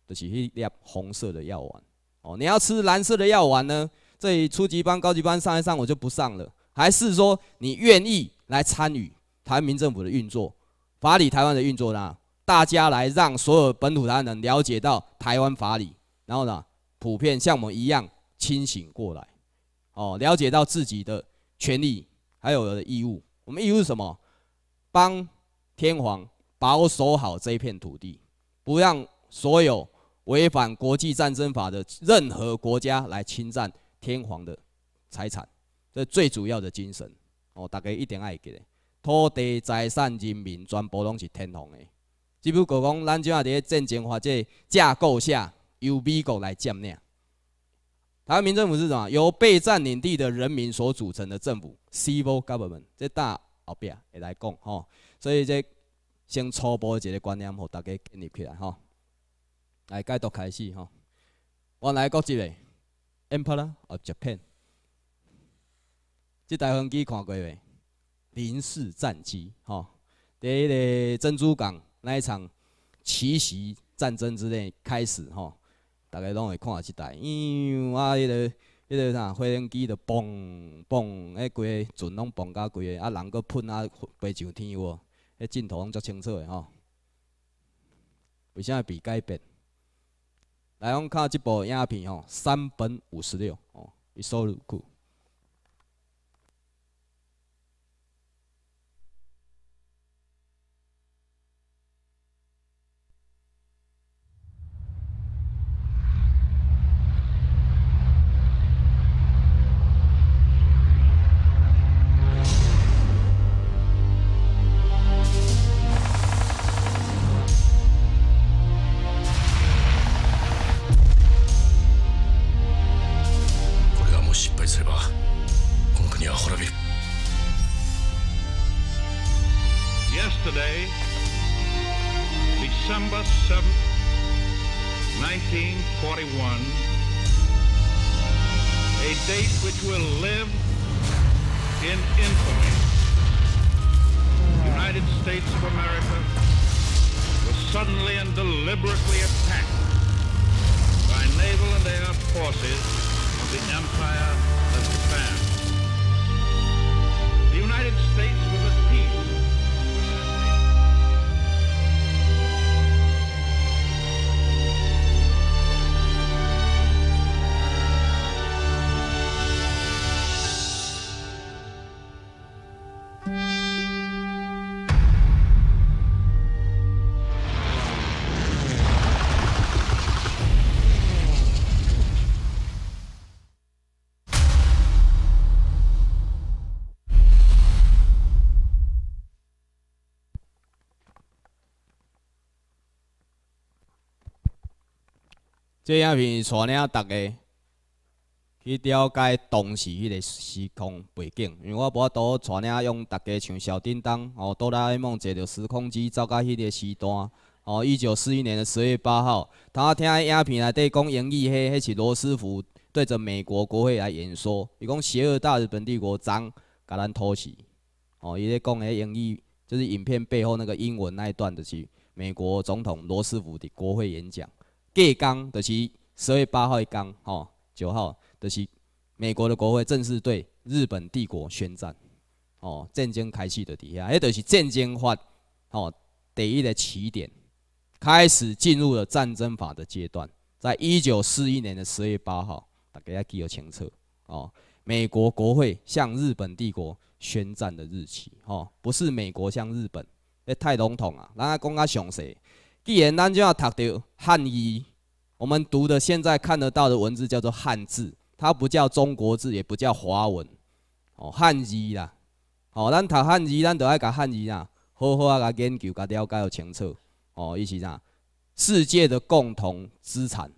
就是迄粒红色的药丸。哦，你要吃蓝色的药丸呢？这里初级班、高级班上一上，我就不上了。还是说你愿意来参与台湾民政府的运作，法理台湾的运作呢？大家来让所有本土台湾人了解到台湾法理，然后呢，普遍像我们一样清醒过来，哦，了解到自己的权利还有义务。我们义务是什么？帮天皇保守好这片土地，不让所有违反国际战争法的任何国家来侵占。天皇的财产，这最主要的精神哦，大家一定爱记得，土地、财产、人民全部拢是天皇的。只不过讲，咱即下伫战争法这架构下，由美国来占领。台湾民政府是什么？由被占领地的人民所组成的政府 （civil government）。这大后壁会来讲吼，所以这先初步一个观念，互大家建立起来吼。来解读开始吼，我来国一个。Emperor of Japan，这台飞机看过未？零式战机，吼，第一个珍珠港那一场奇袭战争之内开始，吼，大家拢会看这台，因为我，迄个、迄个啥飞行机就嘣嘣，迄规个船拢嘣甲规个，啊人搁喷啊飞上天有迄镜头拢足清楚的吼。为啥会改变？来，我们看这部影片吼，三本五十六哦，伊收入库。which will live in infamy. The United States of America was suddenly and deliberately attacked by naval and air forces of the Empire 这影片是带领大家去了解当时迄个时空背景，因为我无法度带领用大家像小叮当哦，哆啦 A 梦坐着时空机走到迄个时段哦，一九四一年的十月八号，他听影片内底讲英语，迄迄是罗斯福对着美国国会来演说，伊讲邪恶大日本帝国将甲咱偷袭哦，伊咧讲迄英语，就是影片背后那个英文那一段，就是美国总统罗斯福的国会演讲。隔刚就是十月八号一刚，吼九号就是美国的国会正式对日本帝国宣战，哦，战争开始的底下，迄就是战争法，哦，第一的起点，开始进入了战争法的阶段，在一九四一年的十月八号，大家要记得清楚，哦，美国国会向日本帝国宣战的日期，哦，不是美国向日本，那太笼统啊，咱讲较详细。既然咱就要读到汉语，我们读的现在看得到的文字叫做汉字，它不叫中国字，也不叫华文，哦，汉语啦，哦，咱读汉语，咱就爱甲汉语啊，好好啊，甲研究，甲了解清楚，哦，伊是啥？世界的共同资产，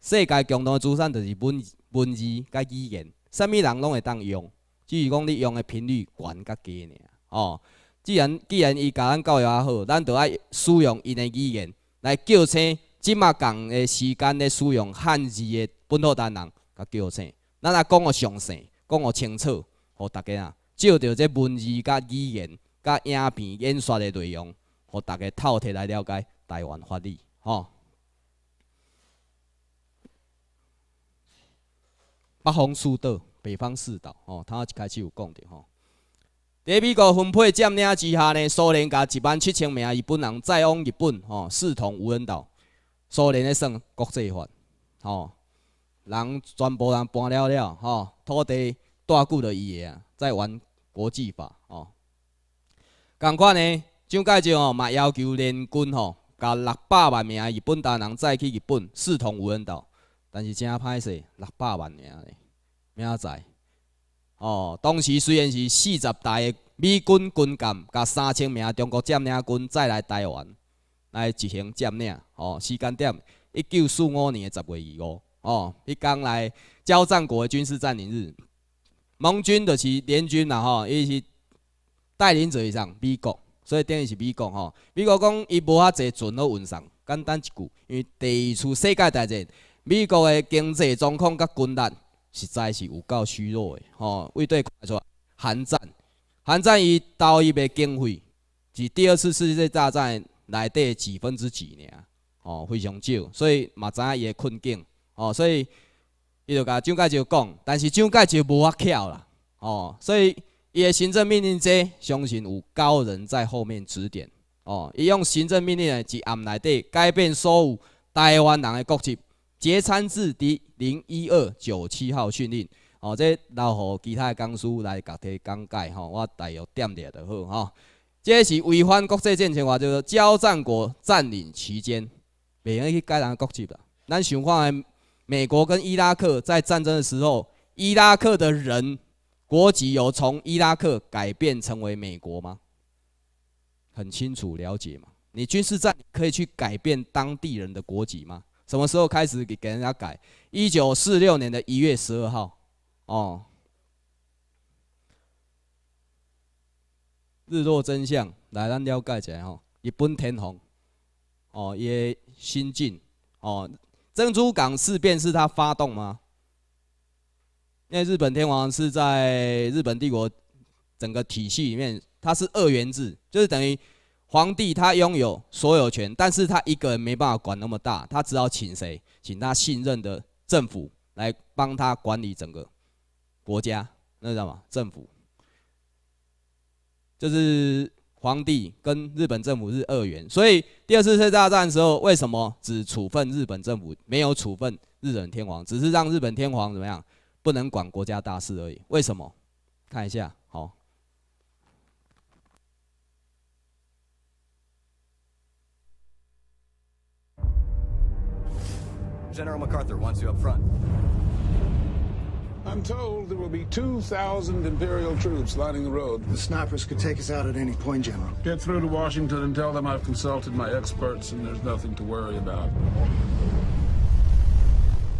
世界共同的资产就是文文字甲语言，啥物人拢会当用，只是讲你用的频率悬甲低尔，哦。既然既然伊甲咱教育也好，咱就爱使用因的语言来叫醒即马共的时间咧使用汉字的本土单人，甲叫醒。咱来讲个详细，讲个清楚，互大家啊，照着这文字、甲语言、甲影片演说的内容，互大家透彻来了解台湾法律，吼。北方四岛，北方四岛，吼，他一开始有讲着吼。在美国分配占领之下呢，苏联甲一万七千名日本人再往日本吼，视同无人岛。苏联咧算国际法，吼，人全部人搬了了，吼，土地带久了伊个啊，再玩国际法，吼。共款呢，蒋介石吼嘛要求联军吼，甲六百万名日本大人再去日本视同无人岛，但是真歹势，六百万名咧，明仔载。哦，当时虽然是四十台的美军军舰，甲三千名中国占领军再来台湾来执行占领。哦，时间点一九四五年十月二五。哦，迄天来交战国的军事占领日，盟军就是联军啦。吼，伊是带领者以上美国，所以等于是美国。吼，美国讲伊无遐济船好运送，简单一句，因为第二次世界大战，美国的经济状况甲军力。实在是有够虚弱的，吼！为对来说，韩战，韩战伊投入的经费是第二次世界大战内底几分之几呢？哦，非常少，所以嘛知影伊的困境，哦，所以伊就甲蒋介石讲，但是蒋介石无法巧啦，哦，所以伊的行政命令者相信有高人在后面指点，哦，伊用行政命令呢，即暗内底改变所有台湾人的国籍。节参至第零一二九七号训令，哦，这留互其他的公司来甲提讲解吼，我大约点点就好吼。这是违反国际战争话，就是交战国占领期间，袂用去改人国籍啦。咱想看，美国跟伊拉克在战争的时候，伊拉克的人国籍有从伊拉克改变成为美国吗？很清楚了解嘛？你军事战可以去改变当地人的国籍吗？什么时候开始给给人家改？一九四六年的一月十二号，哦。日落真相，来咱了解一下吼。日本天皇，哦，也新进，哦，珍珠港事变是他发动吗？因为日本天皇是在日本帝国整个体系里面，他是二元制，就是等于。皇帝他拥有所有权，但是他一个人没办法管那么大，他只好请谁？请他信任的政府来帮他管理整个国家，那知道吗？政府就是皇帝跟日本政府是二元，所以第二次世界大战的时候，为什么只处分日本政府，没有处分日本天皇，只是让日本天皇怎么样，不能管国家大事而已？为什么？看一下，General MacArthur wants you up front. I'm told there will be 2,000 Imperial troops lining the road. The snipers could take us out at any point, General. Get through to Washington and tell them I've consulted my experts and there's nothing to worry about.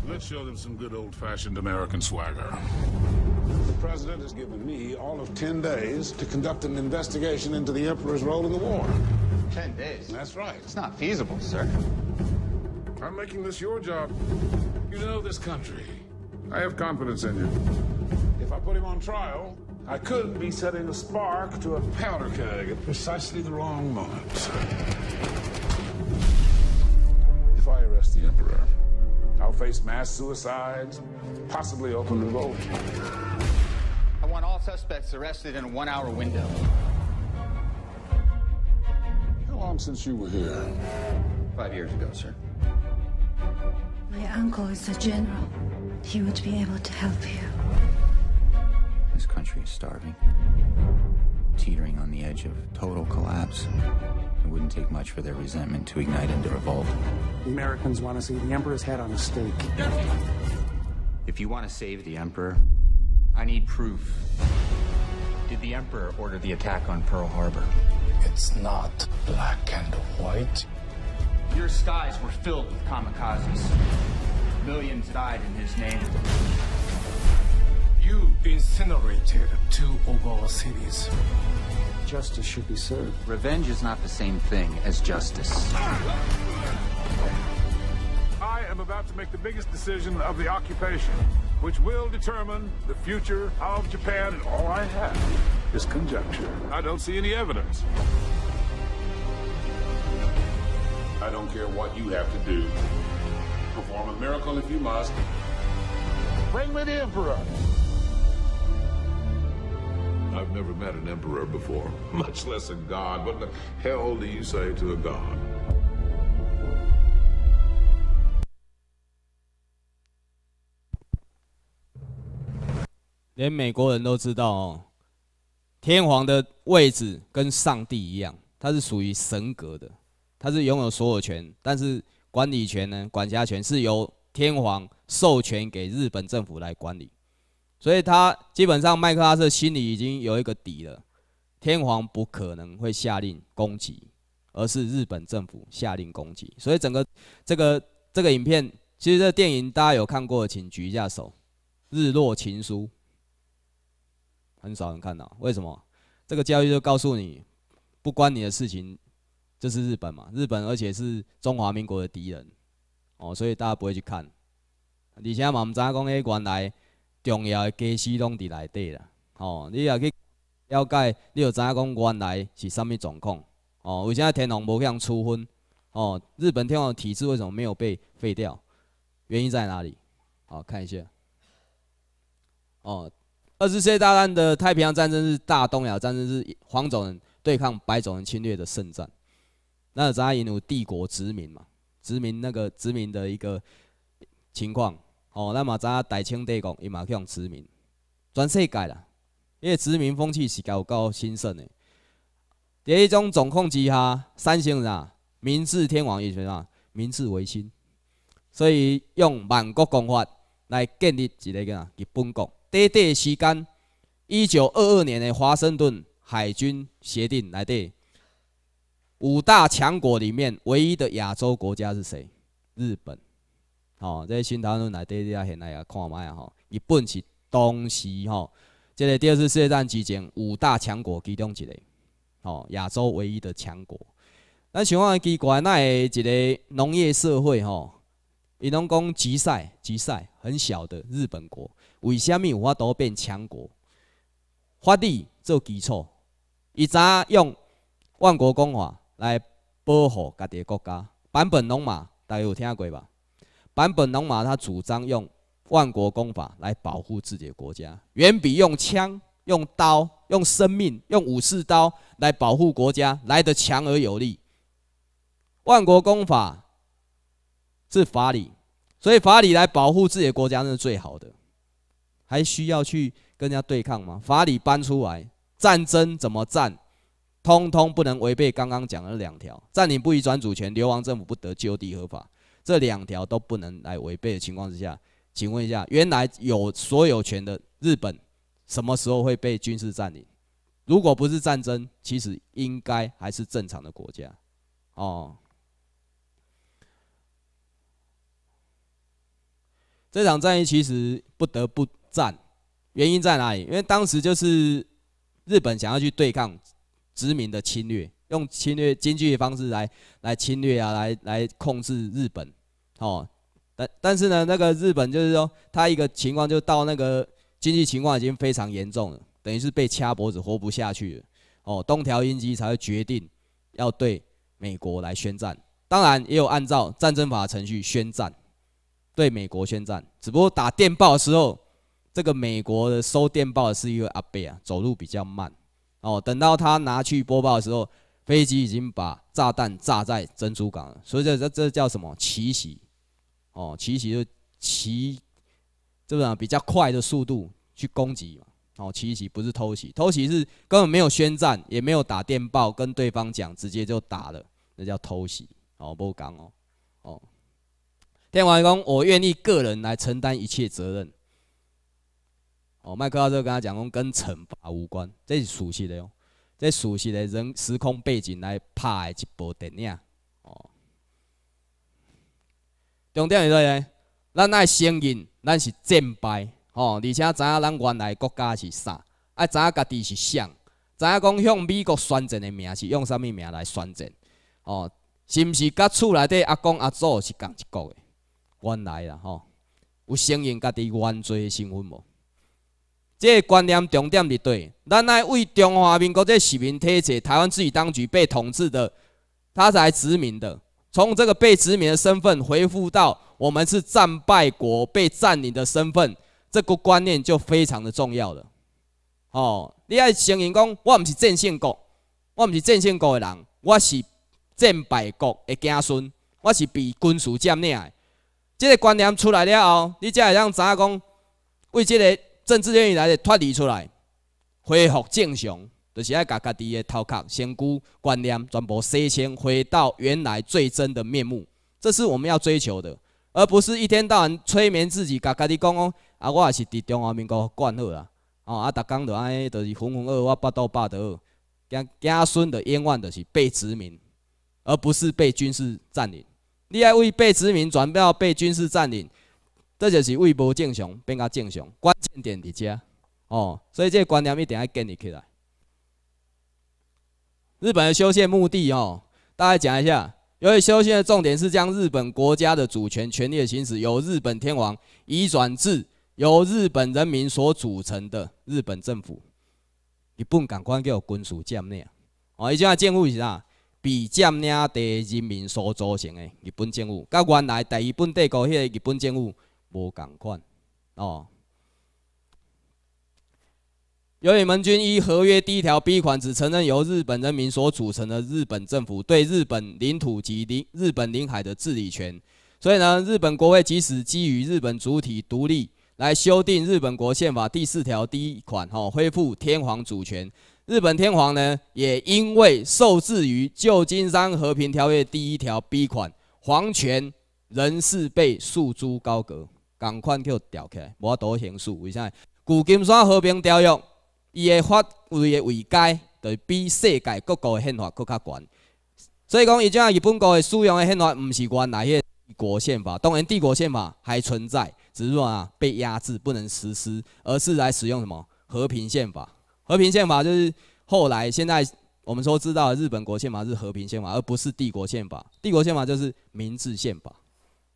Let's show them some good old-fashioned American swagger. The President has given me all of 10 days to conduct an investigation into the Emperor's role in the war. 10 days? That's right. It's not feasible, sir. I'm making this your job. You know this country. I have confidence in you. If I put him on trial, I could be setting a spark to a powder keg at precisely the wrong moment. If I arrest the Emperor, I'll face mass suicides, possibly open revolt. I want all suspects arrested in a one-hour window. How long since you were here? Five years ago, sir. My uncle is a general. He would be able to help you. This country is starving, teetering on the edge of total collapse. It wouldn't take much for their resentment to ignite into revolt. The Americans want to see the Emperor's head on a stake. If you want to save the Emperor, I need proof. Did the Emperor order the attack on Pearl Harbor? It's not black and white. Your skies were filled with kamikazes. Millions died in his name. You incinerated two of our cities. Justice should be served. Revenge is not the same thing as justice. I am about to make the biggest decision of the occupation, which will determine the future of Japan, and all I have is conjecture. I don't see any evidence. I don't care what you have to do. Perform a miracle if you must. Bring me the Emperor. I've never met an emperor before, much less a god. What the hell do you say to a god? 连美国人都知道哦，天皇的位置跟上帝一样，他是属于神格的， 他是拥有所有权，但是管理权呢、管辖权是由天皇授权给日本政府来管理，所以他基本上麦克阿瑟心里已经有一个底了，天皇不可能会下令攻击，而是日本政府下令攻击，所以整个这个这个影片，其实这电影大家有看过，请举一下手，《日落情书》。很少人看到，为什么？这个教育就告诉你，不关你的事情，这是日本嘛？日本而且是中华民国的敌人，哦，所以大家不会去看。而且嘛，唔知影讲迄原来重要的家私拢伫内底啦，哦，你也去了解，你就知影讲原来是啥物状况，哦，为啥天皇无向处分？哦，日本天皇体制为什么没有被废掉？原因在哪里？好看一下，哦。二次世界大战的太平洋战争是大东亚战争，是黄种人对抗白种人侵略的圣战。那咱因有帝国殖民嘛，殖民那个殖民的一个情况。哦，那么咱大清帝国伊嘛去用殖民，全世界啦，因为殖民风气是够够兴盛的。第一种总控之下，三星人啊，明治天皇也是啥，明治维新，所以用万国公法来建立一个个日本国。短短时间，一九二二年的华盛顿海军协定来的五大强国里面，唯一的亚洲国家是谁？日本。哦，这新讨论来底，大家现在也看卖啊！吼，日本是东西吼，这个第二次世界战期间五大强国其中一个，哦，亚洲唯一的强国。咱想看奇怪，那一个农业社会吼，伊拢讲吉赛，吉赛很小的日本国。为虾米有法度变强国？法律做基础，伊早用万国公法来保护家己的国家。坂本龙马大家有听过吧？坂本龙马他主张用万国公法来保护自己的国家，远比用枪、用刀、用生命、用武士刀来保护国家来得强而有力。万国公法是法理，所以法理来保护自己的国家那是最好的。还需要去跟人家对抗吗？法理搬出来，战争怎么战，通通不能违背刚刚讲的两条：占领不移转主权，流亡政府不得就地合法。这两条都不能来违背的情况之下，请问一下，原来有所有权的日本，什么时候会被军事占领？如果不是战争，其实应该还是正常的国家。哦，这场战役其实不得不。战原因在哪里？因为当时就是日本想要去对抗殖民的侵略，用侵略经济的方式来来侵略啊，来来控制日本。哦，但但是呢，那个日本就是说，他一个情况就到那个经济情况已经非常严重了，等于是被掐脖子活不下去了。哦，东条英机才会决定要对美国来宣战，当然也有按照战争法程序宣战，对美国宣战，只不过打电报的时候。这个美国的收电报的是一个阿贝啊，走路比较慢哦。等到他拿去播报的时候，飞机已经把炸弹炸在珍珠港了。所以这这这叫什么奇袭？哦，奇袭就奇，这个比较快的速度去攻击嘛。哦，奇袭不是偷袭，偷袭是根本没有宣战，也没有打电报跟对方讲，直接就打了，那叫偷袭。哦，不讲哦。哦，天王公，我愿意个人来承担一切责任。哦，麦克阿瑟跟他讲讲，跟惩罚无关，这是熟悉的哦，这熟悉的人时空背景来拍的一部电影。哦，重点是啥呢？咱爱承认咱是战败，哦，而且知影咱原来国家是啥，爱知影家己是谁，知影讲向美国宣战的名是用啥物名来宣战？哦，是毋是甲厝内底阿公阿祖是共一国的？原来啦吼，有承认家己原罪的身份无？这个观念重点伫对，咱来为中华民国这市民体制，台湾自己当局被统治的，他才殖民的。从这个被殖民的身份回复到我们是战败国被占领的身份，这个观念就非常的重要了。哦，你爱承认讲，我毋是战胜国，我毋是战胜国的人，我是战败国的子孙，我是被军事占领的。这个观念出来了后，你才会让知影讲，为这个政治原因来的脱离出来，恢复正常。就是爱把家己的头壳、身躯、观念全部洗清，回到原来最真的面目，这是我们要追求的，而不是一天到晚催眠自己，把家己讲哦，啊，我也是伫中华民国惯好啦，哦，啊，逐工就安尼，就是浑浑噩噩，巴肚巴肚，惊子孙的冤枉就是被殖民，而不是被军事占领。你爱为被殖民转到被军事占领，这就是为无正常变较正常，关键点伫遮哦，所以这个观念一定要建立起来。日本的修宪目的哦，大概讲一下。由于修宪的重点是将日本国家的主权权力的行使由日本天皇移转至由日本人民所组成的日本政府。日本赶快叫军事占领哦，伊种政府是啥？被占领的人民所组成的日本政府，甲原来第一本帝国迄个日本政府无共款哦。由于盟军依合约第一条 B 款只承认由日本人民所组成的日本政府对日本领土及领日本领海的治理权，所以呢，日本国会即使基于日本主体独立来修订日本国宪法第四条第一款，哈，恢复天皇主权。日本天皇呢，也因为受制于旧金山和平条约第一条 B 款，皇权仍是被束诸高阁，赶快就调起来，无法多行数。为啥？旧金山和平条约。伊的法规的位阶，就是比世界各国的宪法更较悬。所以讲，伊种日本国的使用的宪法，毋是原来迄帝国宪法。当然，帝国宪法还存在，只是说啊，被压制不能实施，而是来使用什么和平宪法。和平宪法就是后来现在我们说知道，日本国宪法是和平宪法，而不是帝国宪法。帝国宪法就是明治宪法。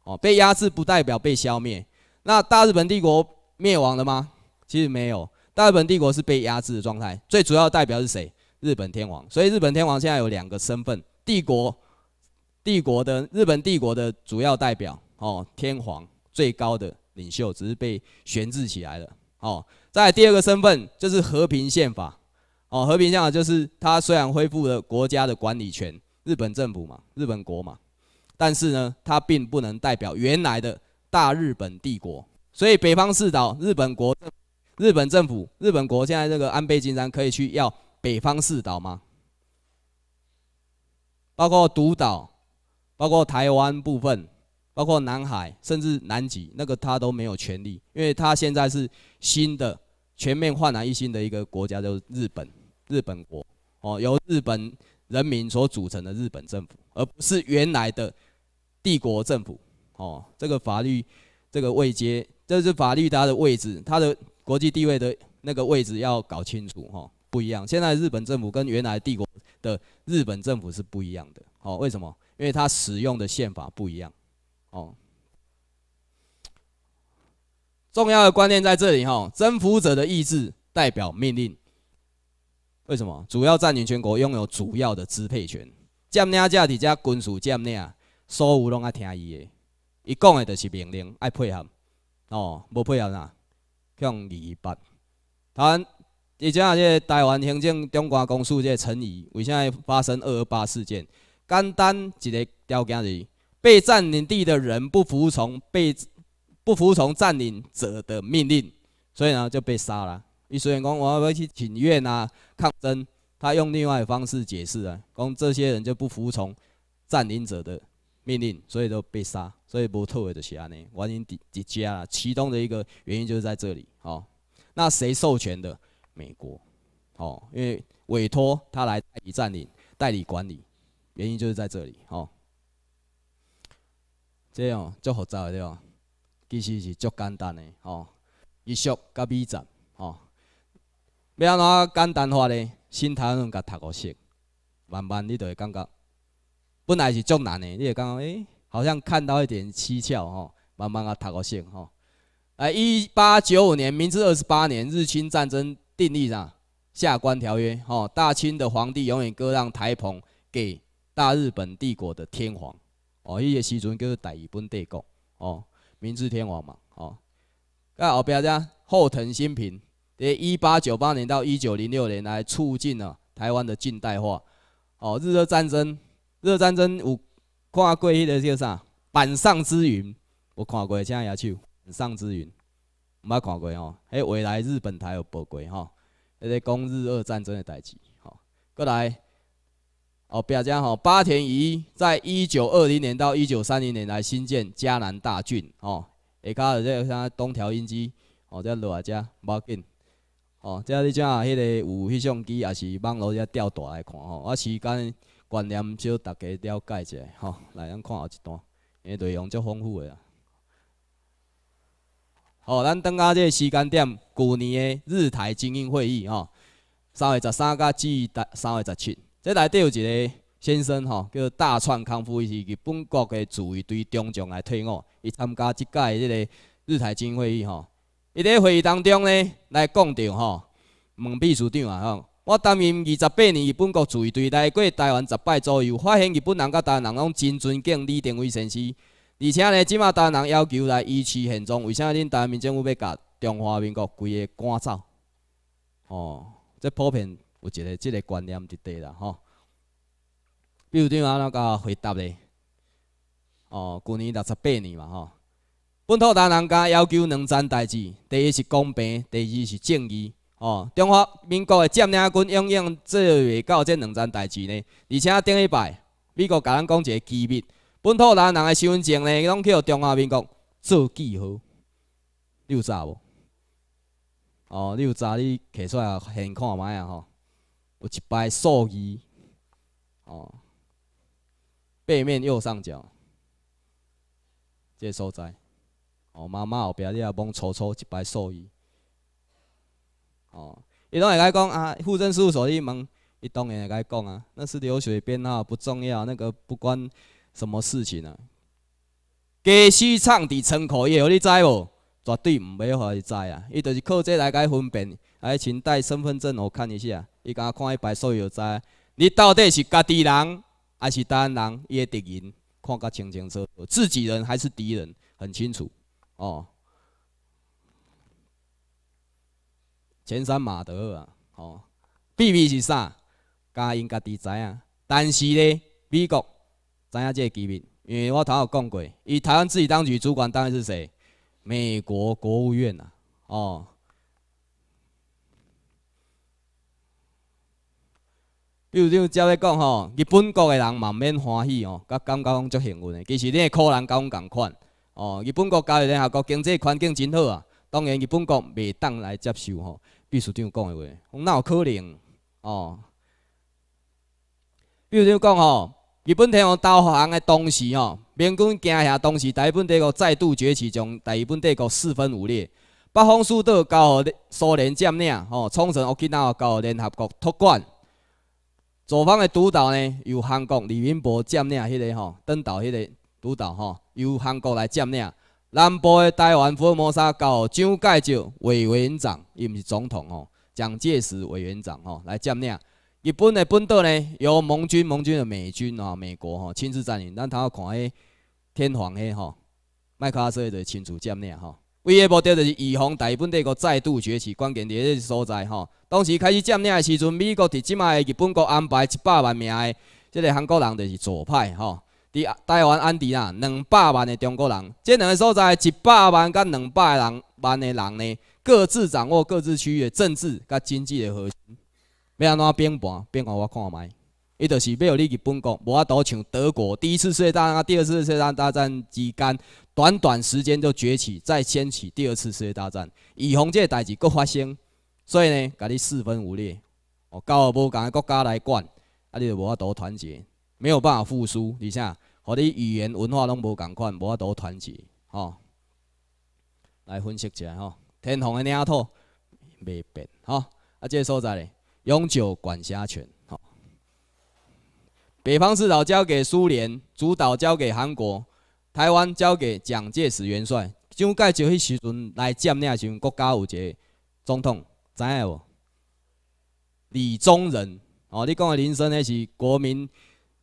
哦，被压制不代表被消灭。那大日本帝国灭亡了吗？其实没有。大日本帝国是被压制的状态，最主要代表是谁？日本天皇。所以日本天皇现在有两个身份：帝国、帝国的日本帝国的主要代表哦，天皇最高的领袖，只是被悬置起来了哦。在第二个身份就是和平宪法哦，和平宪法就是他虽然恢复了国家的管理权，日本政府嘛，日本国嘛，但是呢，它并不能代表原来的大日本帝国。所以北方四岛日本国。日本政府、日本国现在这个安倍晋三可以去要北方四岛吗？包括独岛、包括台湾部分、包括南海，甚至南极，那个他都没有权利，因为他现在是新的、全面焕然一新的一个国家，就是日本，日本国哦，由日本人民所组成的日本政府，而不是原来的帝国政府哦。这个法律，这个位阶，这是法律它的位置，它的。国际地位的那个位置要搞清楚哈，不一样。现在日本政府跟原来帝国的日本政府是不一样的，哦，为什么？因为它使用的宪法不一样，哦。重要的观念在这里哈，征服者的意志代表命令。为什么？主要占领全国，拥有主要的支配权。占领者伫遮军事占领，所有拢爱听伊的，伊讲的就是命令，爱配合，哦，无配合哪？向二八，台湾以前啊，这台湾行政中华公署这陈仪，为啥发生二二八事件？简单一个条件是，被占领地的人不服从被不服从占领者的命令，所以呢就被杀了。伊虽然讲我要去请愿啊、抗争，他用另外的方式解释啊，讲这些人就不服从占领者的命令，所以都被杀。所以不透的就是安尼，原因底底加了，其中的一个原因就是在这里。哦，那谁授权的？美国。哦，因为委托他来代理占领、代理管理，原因就是在这里。哦，这样足复杂的对吧？其实是足简单的。哦，一束甲美站。哦，要安怎简单化呢？新台湾甲读个熟，慢慢你就会感觉，本来是足难的，你会感觉诶，好像看到一点蹊跷吼，慢慢啊读互熟吼。来，一八九五年，明治二十八年，日清战争订立上下关条约，吼，大清的皇帝永远割让台澎给大日本帝国的天皇，哦，迄个时阵叫做大日本帝国，哦，明治天皇嘛，哦，那后壁只后藤新平。在一八九八年到一九零六年来促进了台湾的近代化。哦，日俄战争，日俄战争有看过迄个叫啥？板上之云，我看过，请举手。板上之云，毋捌看过吼。迄未来日本台有播过吼，迄个讲日俄战争的代志。吼，过来，哦，表讲吼，八田仪在一九二零年到一九三零年来新建嘉南大郡。吼，下骹有这个啥东条英机，哦，这落来遮，无要紧。哦，即你怎啊？迄个有翕相机，也是网络遮调大来看吼。我时间观念少，大家了解一下吼。来，咱看后一段，因为内容足丰富的。好，咱等下这时间点，去年的日台精英会议吼，三月十三甲至三月十七，这内底有一个先生吼，叫大川康夫，伊是日本国的自卫队中将来退伍，伊参加即届迄个日台精英会议吼。伊咧会议当中呢，来讲着吼，问秘书长啊吼，我担任二十八年日本国自卫队来过台湾十摆左右，发现日本人甲台湾人拢真尊敬李登辉先生，而且呢，即马台湾人要求来维持现状，为啥恁台湾民政府要甲中华民国规个赶走？哦，这普遍有一个即个观念伫底啦吼。秘书长安怎甲回答咧？哦，去年六十八年嘛吼。本土台湾人甲要求两件代志：第一是公平，第二是正义。哦，中华民国的占领军永远做袂到这两件代志呢。而且顶一摆，美国甲咱讲一个机密，本土人人的身份证呢，拢去互中华民国做记号。你有查无？哦，你有查？你摕出来现看觅啊吼，有一排数字。哦，背面右上角，这所在。哦，妈妈后壁你也帮抽抽一排数字。哦，伊拢会甲讲啊，户政事务所你问，伊当然会甲讲啊，那是流水编号不重要，那个不关什么事情啊。家私藏伫仓库以后，你知无？绝对毋要互伊知啊！伊就是靠这来甲分辨，还请带身份证我看一下，伊敢看伊排所有知，你到底是家己人还是单人？伊的敌人看甲清清楚楚，自己人还是敌人，很清楚。哦，前山马德啊，哦，秘密是啥？家因家己知影，但是呢，美国知影这个机密，因为我头有讲过，以台湾自己当局主管当然是谁？美国国务院呐，哦。比如像照咧讲吼，日本国的人嘛免欢喜哦，甲感觉讲足幸运的，其实你的可能甲阮共款。哦，日本国交易联合国经济环境真好啊，当然日本国袂当来接受吼。秘书长讲的话，哪有可能？哦，比如像讲吼，日本天皇投降的同时吼，明军惊吓同时，大日本帝国再度崛起，将大日本帝国四分五裂。北方四岛交予苏联占领，吼，冲绳、沖縄交予联合国托管。左方的独岛呢，由韩国李明博占领，迄个吼，登岛迄个。主导吼，由韩国来占领南部的台湾，福尔摩沙交蒋介石委员长，伊毋是总统吼，蒋介石委员长吼来占领。日本的本岛呢，由盟军、盟军的美军啊，美国吼亲自占领。咱头下看迄天皇迄吼，麦克阿瑟就亲自占领吼。唯一目的就是预防大本帝国再度崛起，关键伫迄个所在吼。当时开始占领的时阵，美国伫即卖日本国安排一百万名的即个韩国人，就是左派吼。台湾安迪啦，两百万的中国人，这两个所在一百万甲两百人万的人呢，各自掌握各自区域的政治甲经济的核心。要安怎变盘？变盘我看卖，伊就是要你日本国无法度像德国第一次世界大战，第二次世界大战之间，短短时间就崛起，再掀起第二次世界大战，以防这代志搁发生，所以呢，甲你四分五裂，哦，交无共个国家来管，啊，你就无法度团结。没有办法复苏，而且和你语言文化拢无共款，无法度团结，吼。来分析一下吼，天皇的领土未变，吼。啊，这个所在咧，永久管辖权。吼，北方四岛交给苏联，主岛交给韩国，台湾交给蒋介石元帅。蒋介石迄时阵来占领时阵，国家有一个总统，知影无？李宗仁。哦，你讲的林森，那是国民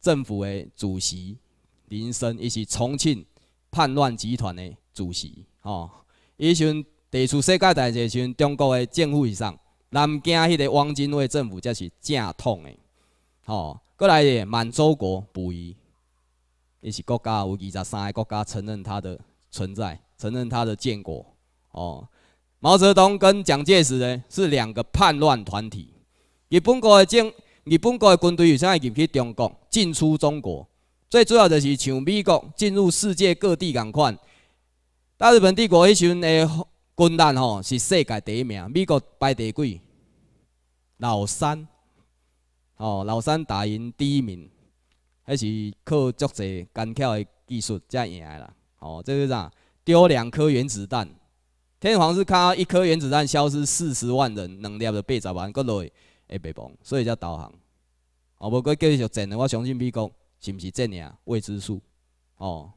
政府的主席。林森，伊是重庆叛乱集团的主席。哦，伊时阵第次世界大战时，中国的政府以上，南京迄个汪精卫政府才是正统的。哦，过来的满洲国溥仪，伊是国家有二十三个国家承认他的存在，承认他的建国。哦，毛泽东跟蒋介石呢是两个叛乱团体。日本国的政日本国的军队有啥会入去中国，进出中国？最主要就是像美国进入世界各地共款。大日本帝国迄时阵的军力吼是世界第一名，美国排第几？老三，哦，老三打赢第一名，迄是靠足济干巧的技术才赢的啦。哦，这是啥？丢两颗原子弹，天皇是看到一颗原子弹消失四十万人，能量就八十万，搁落。会白亡，所以才导航。哦，无过继续战的，我相信美国是毋是真尔未知数。哦，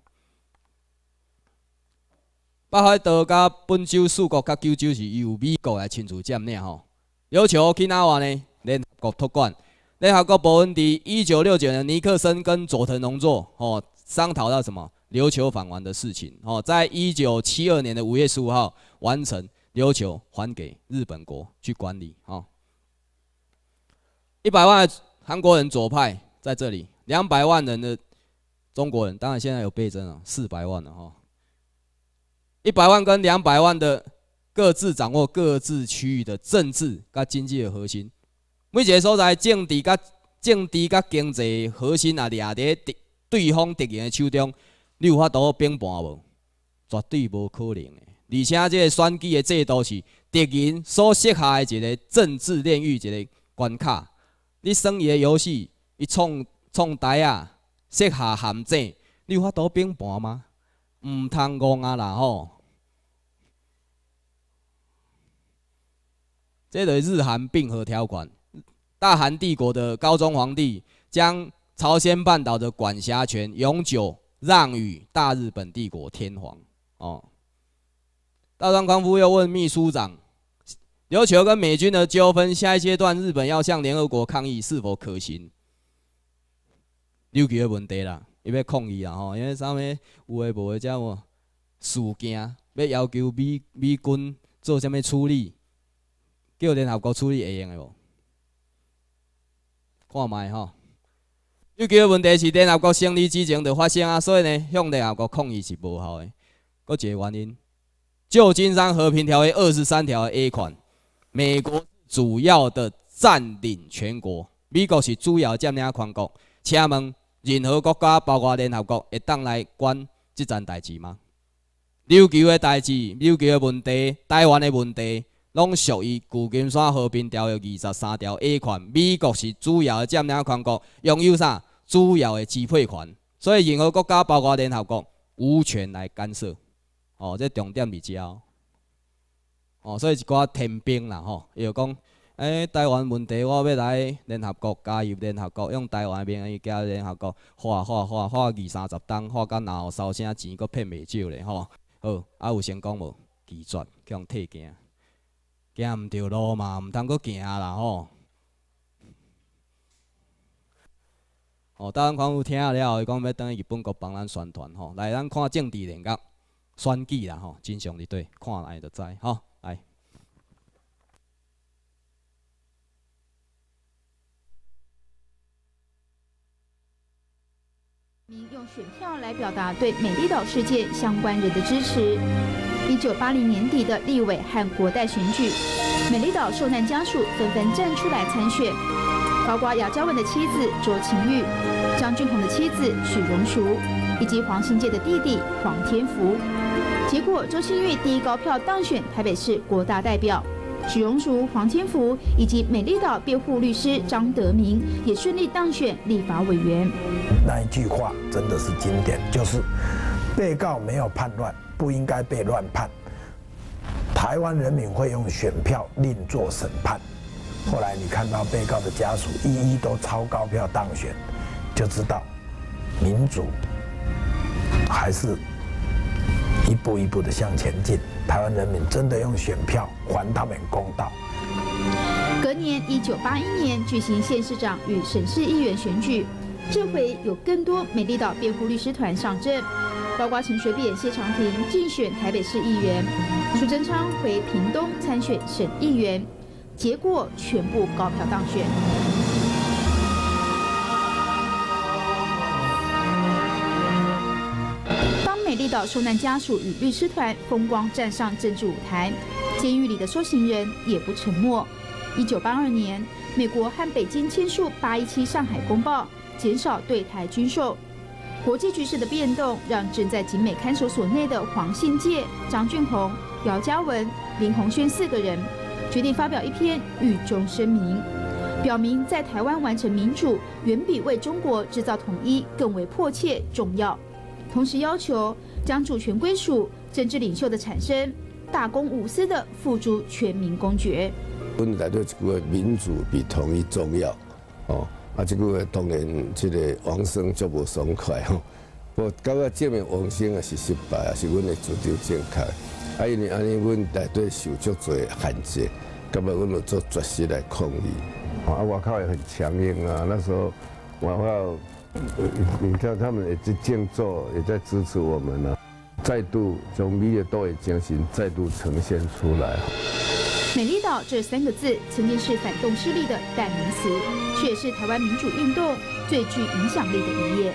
北海道甲本州四国甲九州是由美国来亲自占领吼。琉球、去哪话呢？联合国托管。联合国伯恩迪一九六九年，尼克森跟佐藤荣作哦商讨到什么琉球返还的事情。哦，在一九七二年的五月十五号完成琉球还给日本国去管理。哦。一百万韩国人左派在这里，两百万人的中国人，当然现在有倍增了，四百万了哈。一百万跟两百万的各自掌握各自区域的政治跟经济的核心，每一个所在政治跟政治跟经济核心啊，掠在敌对方敌人的手中，你有法度并盘无？绝对无可能的。而且这个选举的制度是敌人所设下的一个政治炼狱一个关卡。你生伊个游戏，伊创创台啊，设下陷阱，你有法度并盘吗？毋通讲啊啦吼！这个日韩并合条款，大韩帝国的高宗皇帝将朝鲜半岛的管辖权永久让与大日本帝国天皇。哦，大张光夫又问秘书长。琉球跟美军的纠纷，下一阶段日本要向联合国抗议是否可行？琉球的问题啦，伊要抗议啦吼，因为啥物有诶无诶，叫无事件，要要求美美军做啥物处理，叫联合国处理会用诶无？看卖吼，琉球的问题是联合国成立之前就发生啊，所以呢，向联合国抗议是无效诶。搁一个原因，旧金山和平条约二十三条 A 款。美国主要的占领全国，美国是主要占领全国。请问任何国家，包括联合国，会当来管这件代志吗？琉球的代志、琉球的问题、台湾的问题，拢属于旧金山和平条约二十三条 A 款。美国是主要的占领全国，拥有啥主要的支配权？所以任何国家，包括联合国，无权来干涉。哦，这重点比较。哦，所以一寡天兵啦吼，伊就讲，诶，台湾问题我要来联合国加入联合国，用台湾名义加入联合国，花花花花二三十档，花到然后收啥钱，搁骗袂少咧吼。好，啊有成功无？拒绝，叫人退行，行毋着路嘛，毋通搁行啦吼。哦，台湾看有听了，伊讲要等日本国帮咱宣传吼，来咱看政治人格选举啦吼，真相伫对，看来就知吼。用选票来表达对美丽岛事件相关人的支持。一九八零年底的立委和国代选举，美丽岛受难家属纷纷站出来参选，包括姚嘉文的妻子卓晴玉、张俊宏的妻子许荣淑，以及黄信介的弟弟黄天福。结果，周清玉第一高票当选台北市国大代表。许荣淑、黄天福以及美丽岛辩护律师张德明也顺利当选立法委员。那一句话真的是经典，就是被告没有叛乱，不应该被乱判。台湾人民会用选票另做审判。后来你看到被告的家属一一都超高票当选，就知道民主还是一步一步的向前进。台湾人民真的用选票还他们公道。隔年，一九八一年举行县市长与省市议员选举，这回有更多美丽岛辩护律师团上阵，包括陈水扁、谢长廷竞选台北市议员，苏贞昌回屏东参选省议员，结果全部高票当选。美丽岛受难家属与律师团风光站上政治舞台，监狱里的受刑人也不沉默。一九八二年，美国和北京签署《八一七上海公报》，减少对台军售。国际局势的变动，让正在警美看守所内的黄信介、张俊宏、姚嘉文、林鸿轩四个人，决定发表一篇狱中声明，表明在台湾完成民主，远比为中国制造统一更为迫切重要。同时要求将主权归属政治领袖的产生，大公无私的付诸全民公决。阮内底一句话，民主比统一重要，哦，啊，这个当然，这个王生就不爽快吼。不，到尾证明王生也是失败，啊，是阮的主张正确。啊，因为安尼，阮内底受足多限制，咁啊，阮就做绝食来抗议。啊，外口也很强硬啊，那时候外口。你看，他们也在建作，也在支持我们呢。再度从蜜月都会精神再度呈现出来。美丽岛这三个字曾经是反动势力的代名词，却也是台湾民主运动最具影响力的一页。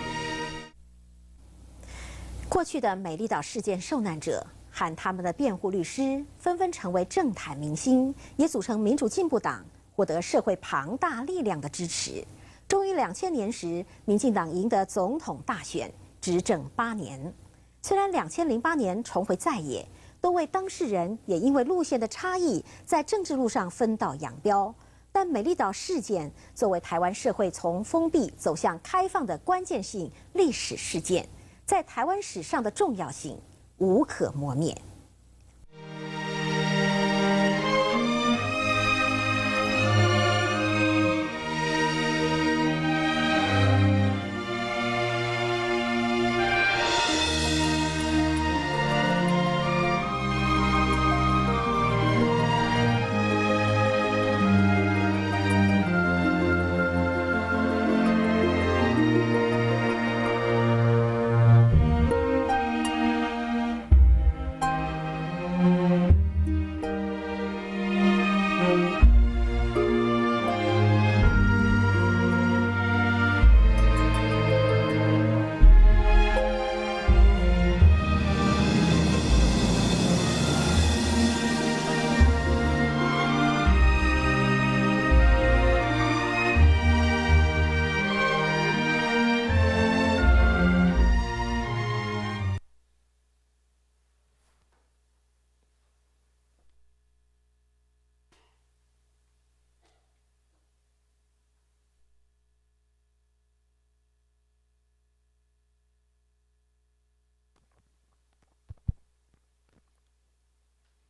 过去的美丽岛事件受难者和他们的辩护律师纷纷成为政坛明星，也组成民主进步党，获得社会庞大力量的支持。终于，两千年时，民进党赢得总统大选，执政八年。虽然两千零八年重回在野，多位当事人也因为路线的差异，在政治路上分道扬镳。但美丽岛事件作为台湾社会从封闭走向开放的关键性历史事件，在台湾史上的重要性无可磨灭。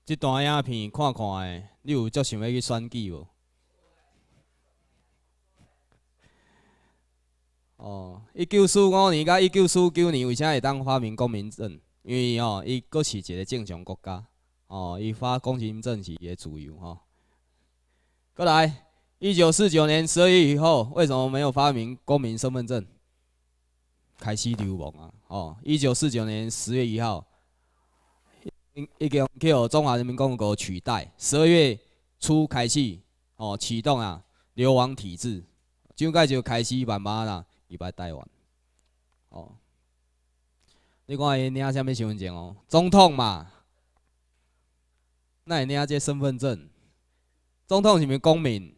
这段影片看看的，你有足想要去选举无？哦，一九四五年甲一九四九年为啥会当发明公民证？因为哦，伊阁是一个正常国家，哦，伊发公民证是伊的自由吼。过来，一九四九年十二月以后，为什么没有发明公民身份证？开始流亡啊！哦，一九四九年十月一号。已经去中华人民共和国取代。十二月初开始，哦，启动啊流亡体制，就该就开始慢慢啦，入来台湾。哦，你看伊领啥物身份证哦？总统嘛，那会领这身份证？总统是毋是公民？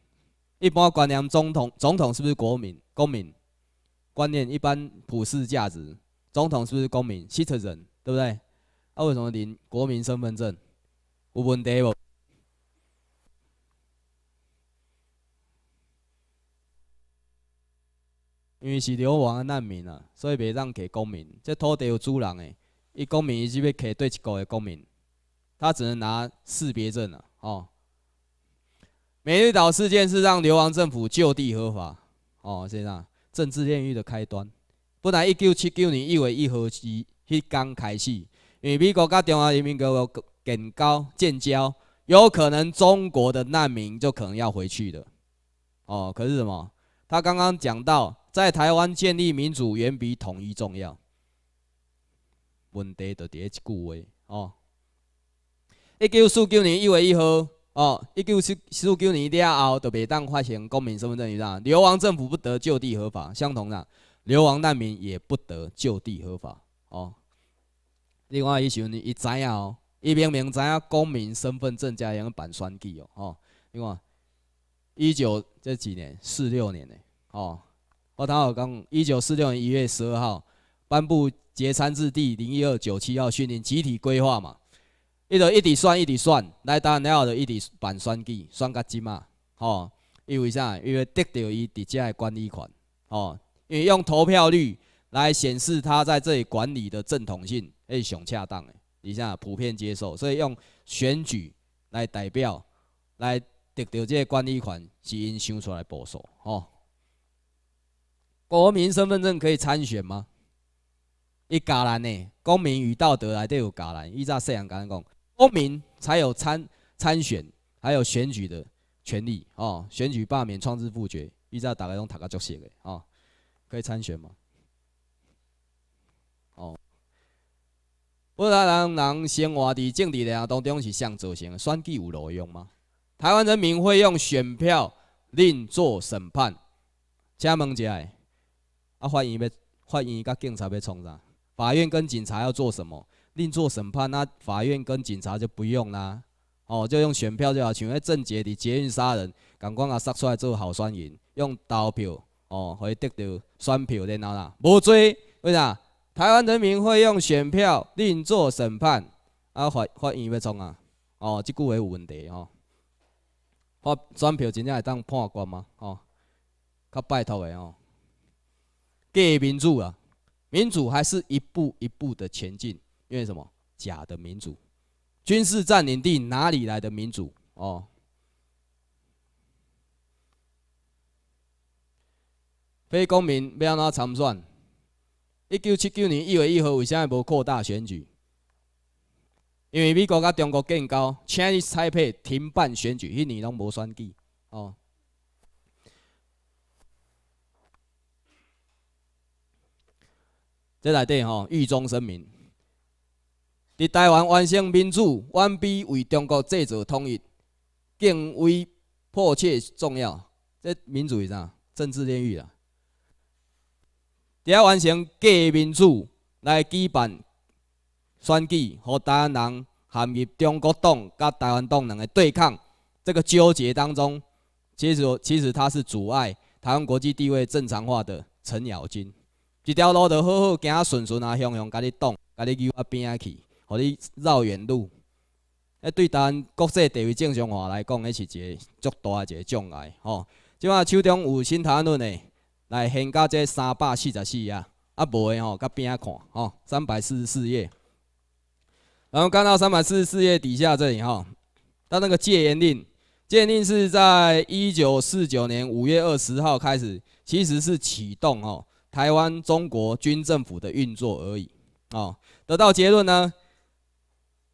一般观念，总统总统是不是国民？公民观念一般普世价值，总统是不是公民？citizen，对不对？啊，为什么领国民身份证有问题无？因为是流亡的难民啊，所以袂让给公民。这土地有主人诶，伊公民伊只要给对一个的公民，他只能拿识别证啊，哦。美丽岛事件是让流亡政府就地合法，哦，是啥？政治炼狱的开端。本来一九七九年一月一号起迄刚开始，因为美国跟中华人民共和国建交建交，有可能中国的难民就可能要回去的。哦，可是什么？他刚刚讲到，在台湾建立民主远比统一重要。问题就第一句话哦。一九四九年一月一号。哦，一九四四九年了后，就袂当发行公民身份证一张，流亡政府不得就地合法，相同的，流亡难民也不得就地合法。哦，另外一时阵，伊知影哦，伊明明知影公民身份证加样办选举哦，哦，另外一九这几年四六年呢，哦，我头有讲，一九四六年一月十二号颁布节参制第零一二九七号训练集体规划嘛。伊就一直选，一直选，来当然了就一直办选举，选到即嘛，吼，因为啥？因为得到伊直接的管理权，吼，因为用投票率来显示他在这里管理的正统性，是上恰当的，而且普遍接受，所以用选举来代表，来得到这个管理权，是因想出来步数，吼。国民身份证可以参选吗？伊加难呢？公民与道德来都有加难，依照细汉讲讲。公民才有参参选，还有选举的权利哦。选举、罢免、创制、复决，依照大概拢读个足写的哦。可以参选吗？哦。不然人人生活伫政治领域当中是上造成选举有路用吗？台湾人民会用选票另做审判？请问一下，啊，法院要法院甲警察要创啥？法院跟警察要做什么？另做审判，那法院跟警察就不用啦，哦，就用选票就好。像迄郑捷的捷运杀人，赶快啊杀出来做好选赢，用投票哦，可以得到选票然后啦，无罪。为啥？台湾人民会用选票另做审判，啊法法院要创啊？哦，即句话有问题哦。发选票真正会当判官吗？哦，较拜托的哦。假民主啊，民主还是一步一步的前进。因为什么？假的民主，军事占领地哪里来的民主？哦，非公民要安怎参选？一九七九年一月一号为啥无扩大选举？因为美国甲中国建交，Chinese Taipei 停办选举，迄年拢无选举。哦，这内底吼，狱中声明。伫台湾完成民主，完比为中国制造统一，更为迫切重要。这民主是啥？政治炼狱啦！伫遐完成假民主来举办选举，和台湾人陷入中国党甲台湾党两个对抗这个纠结当中，其实其实它是阻碍台湾国际地位正常化的程咬金。一条路就好好行顺顺啊，向向甲你挡，甲你扭啊边仔去。互你绕远路，迄对咱国际地位正常化来讲，迄是一个足大一个障碍吼。即摆手中有新台湾论的，来现到这三百四十四页，啊无的吼，甲边看吼，三百四十四页。然后看到三百四十四页底下这里吼，它那个戒严令，戒严令是在一九四九年五月二十号开始，其实是启动吼台湾中国军政府的运作而已哦。得到结论呢？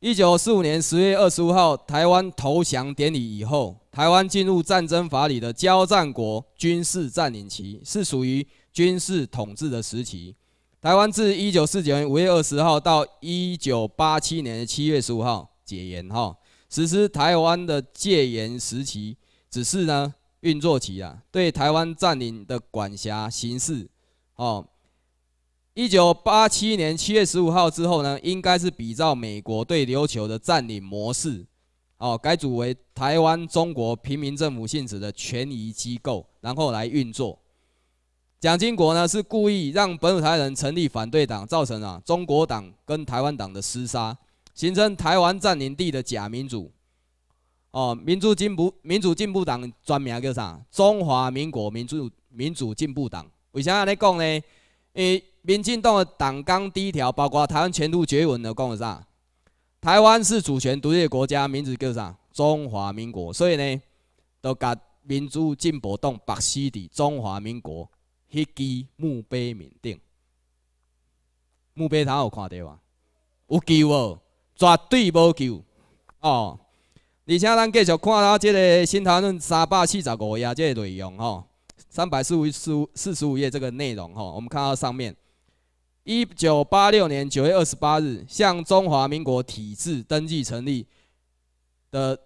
一九四五年十月二十五号，台湾投降典礼以后，台湾进入战争法里的交战国军事占领期，是属于军事统治的时期。台湾自一九四九年五月二十号到一九八七年七月十五号解严，哈，实施台湾的戒严时期，只是呢运作期啊，对台湾占领的管辖形式，哦。一九八七年七月十五号之后呢，应该是比照美国对琉球的占领模式，哦，改组为台湾中国平民政府性质的权宜机构，然后来运作。蒋经国呢是故意让本土台人成立反对党，造成啊中国党跟台湾党的厮杀，形成台湾占领地的假民主。哦，民主进步民主进步党专名叫啥？中华民国民主民主进步党。为啥安尼讲呢？因民进党的党纲第一条，包括台湾前途决文的讲啥？台湾是主权独立的国家，名字叫啥？中华民国。所以呢，都甲民主进步党白死伫中华民国迄支墓碑面顶。墓碑头有看到啊？有救无？绝对无救哦！而且咱继续看到即个新台论三百四十五页这个内容吼，三百四十四四十五页这个内容吼，我们看到上面，一九八六年九月二十八日，向中华民国体制登记成立的，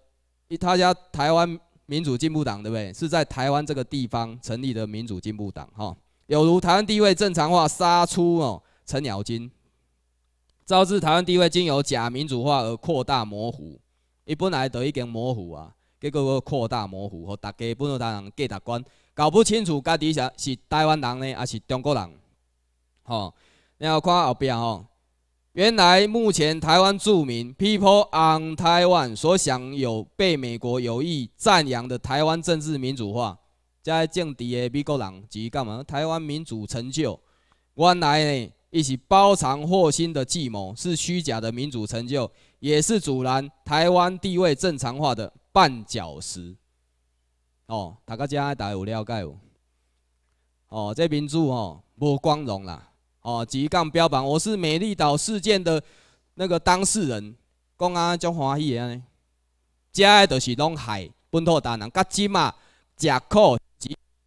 他家台湾民主进步党对不对？是在台湾这个地方成立的民主进步党哈，有如台湾地位正常化，杀出哦程咬金。导致台湾地位经由假民主化而扩大模糊，伊本来都已经模糊啊，结果个扩大模糊，和大家本土台人价值观搞不清楚，家己是是台湾人呢，还是中国人？吼，然后看后边吼，原来目前台湾著名 People on Taiwan 所享有被美国有意赞扬的台湾政治民主化，在政敌的美国人及干嘛？台湾民主成就，原来呢？一起包藏祸心的计谋，是虚假的民主成就，也是阻拦台湾地位正常化的绊脚石。哦，大家家大家有了解无？哦，这民主哦，无光荣啦。哦，几杠标榜我是美丽岛事件的那个当事人，讲啊足欢喜的呢。遮的就是拢害本土大人，甲即嘛食苦、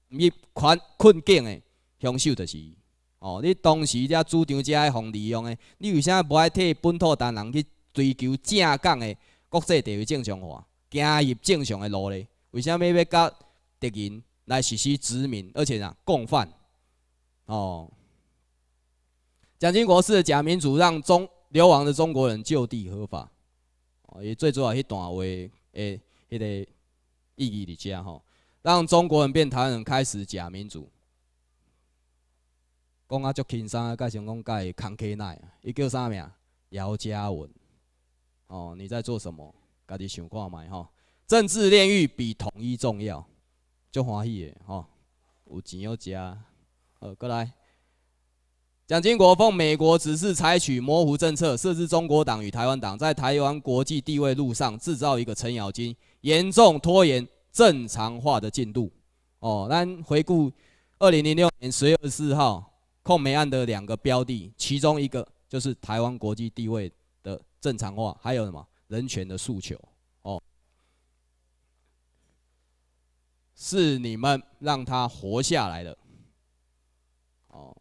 入困困境的享受就是。哦，你当时遮主张遮爱互利用的，你为啥无爱替本土单人去追求正港的国际地位正常化，行入正常的路呢？为啥要要甲敌人来实施殖民，而且呢共犯？哦，蒋经国是假民主，让中流亡的中国人就地合法。哦，也最主要迄段话诶，迄个意义伫遮吼，让中国人变台湾人开始假民主。讲啊足轻松啊，介想讲介康克奈，伊叫啥名？姚嘉文。哦，你在做什么？家己想看觅吼。政治炼狱比统一重要，足欢喜的吼。有钱有食。呃，过来。蒋经国奉美国指示，采取模糊政策，设置中国党与台湾党，在台湾国际地位路上制造一个程咬金，严重拖延正常化的进度。哦，咱回顾二零零六年十月二十四号。控美案的两个标的，其中一个就是台湾国际地位的正常化，还有什么人权的诉求？哦，是你们让他活下来的。哦，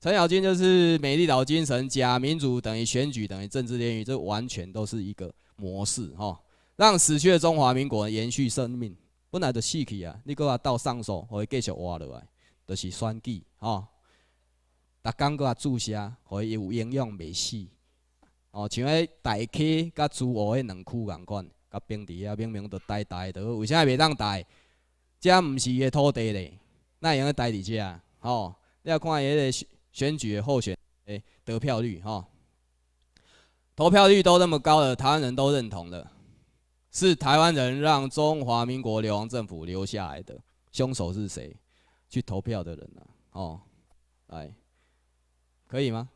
陈小金就是美丽岛精神，加民主等于选举等于政治炼狱，这完全都是一个模式哈，让死去的中华民国延续生命。本来就死去啊，你搁他到上诉，可以继续活落来，就是选举哈。逐工搁啊注射，互伊有营养袂死。哦，像迄大溪甲朱湖迄两区共款，甲平地啊明明都呆呆的，为啥袂当呆？遮毋是伊的土地咧，那会用呆伫遮？吼，你要看迄个选举的候选诶得票率吼，投票率都那么高了，台湾人都认同了，是台湾人让中华民国流亡政府留下来的。凶手是谁？去投票的人啊，哦，来。可以吗？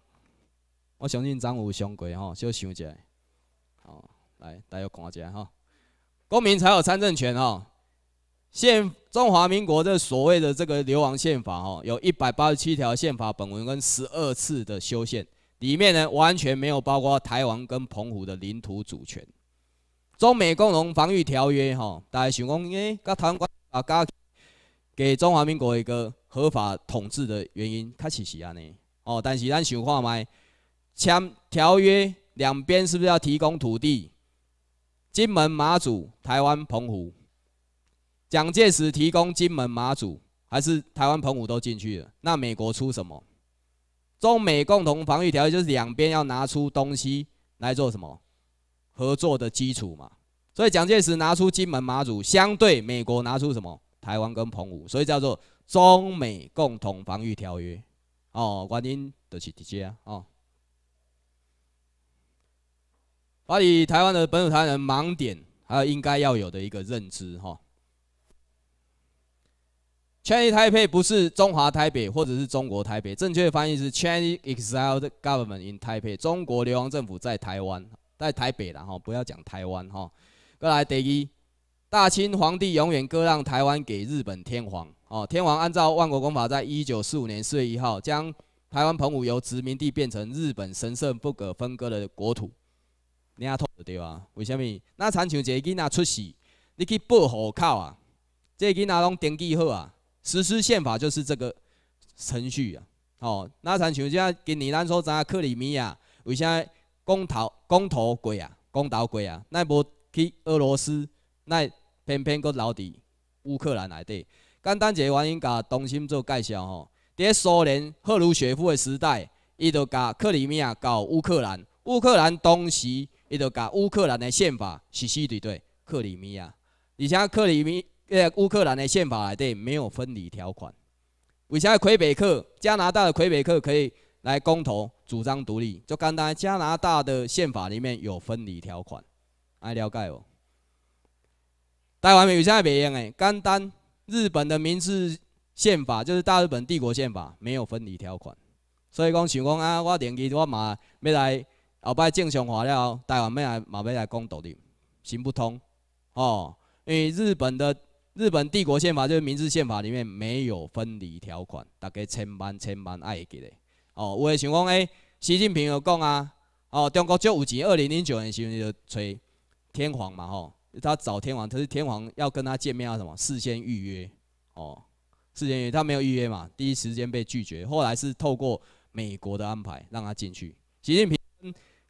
我相信张武上过吼，小想一下，好，来大家看一下哈。公民才有参政权哈。宪中华民国的所谓的这个流亡宪法哦，有一百八十七条宪法本文跟十二次的修宪，里面呢完全没有包括台湾跟澎湖的领土主权。中美共同防御条约哈，大家想讲，诶，甲台湾啊，加给中华民国一个合法统治的原因，确实是安尼。哦，但是咱想看卖签条约两边是不是要提供土地？金门、马祖、台湾、澎湖，蒋介石提供金门、马祖，还是台湾、澎湖都进去了？那美国出什么？中美共同防御条约就是两边要拿出东西来做什么合作的基础嘛？所以蒋介石拿出金门、马祖，相对美国拿出什么？台湾跟澎湖，所以叫做中美共同防御条约。哦，原因就是这些啊，哦，把你台湾的本土台湾人盲点，还有应该要有的一个认知哈。Chinese Taipei 不是中华台北或者是中国台北，正确的翻译是 Chinese exiled government in Taipei，中国流亡政府在台湾，在台北了哈，不要讲台湾哈。过来第一，大清皇帝永远割让台湾给日本天皇。哦，天皇按照万国公法，在一九四五年四月一号，将台湾澎湖由殖民地变成日本神圣不可分割的国土。你阿通对吧？为什么？那参像一个囡仔出世，你去报户口啊，这囡仔拢登记好啊，实施宪法就是这个程序啊。哦，那参像这今年咱所知克里米亚，为啥公投公投过啊？公投过啊？那无去俄罗斯，那偏偏搁留伫乌克兰内底？简单一个原因，甲东心做介绍吼。伫苏联赫鲁雪夫的时代，伊就甲克里米亚搞乌克兰，乌克兰当时。伊就甲乌克兰的宪法实施对对，克里米亚，而且克里米呃乌克兰的宪法内底没有分离条款。为啥魁北克加拿大的魁北克可以来公投主张独立？就简单，加拿大的宪法里面有分离条款，爱了解哦。台湾为啥袂用诶？简单，日本的民事宪法就是大日本帝国宪法，没有分离条款。所以讲想讲啊，我电机我嘛要来。后摆正常化了，台湾要来嘛要来公独立，行不通哦。因为日本的日本帝国宪法就是明治宪法里面没有分离条款，大家千万千万爱记咧。哦，有诶想讲诶，习近平有讲啊，哦，中国就有钱，二零零九年时候就吹天皇嘛吼，他找天皇，可是天皇要跟他见面要什么？事先预约哦，事先预约他没有预约嘛，第一时间被拒绝，后来是透过美国的安排让他进去。习近平。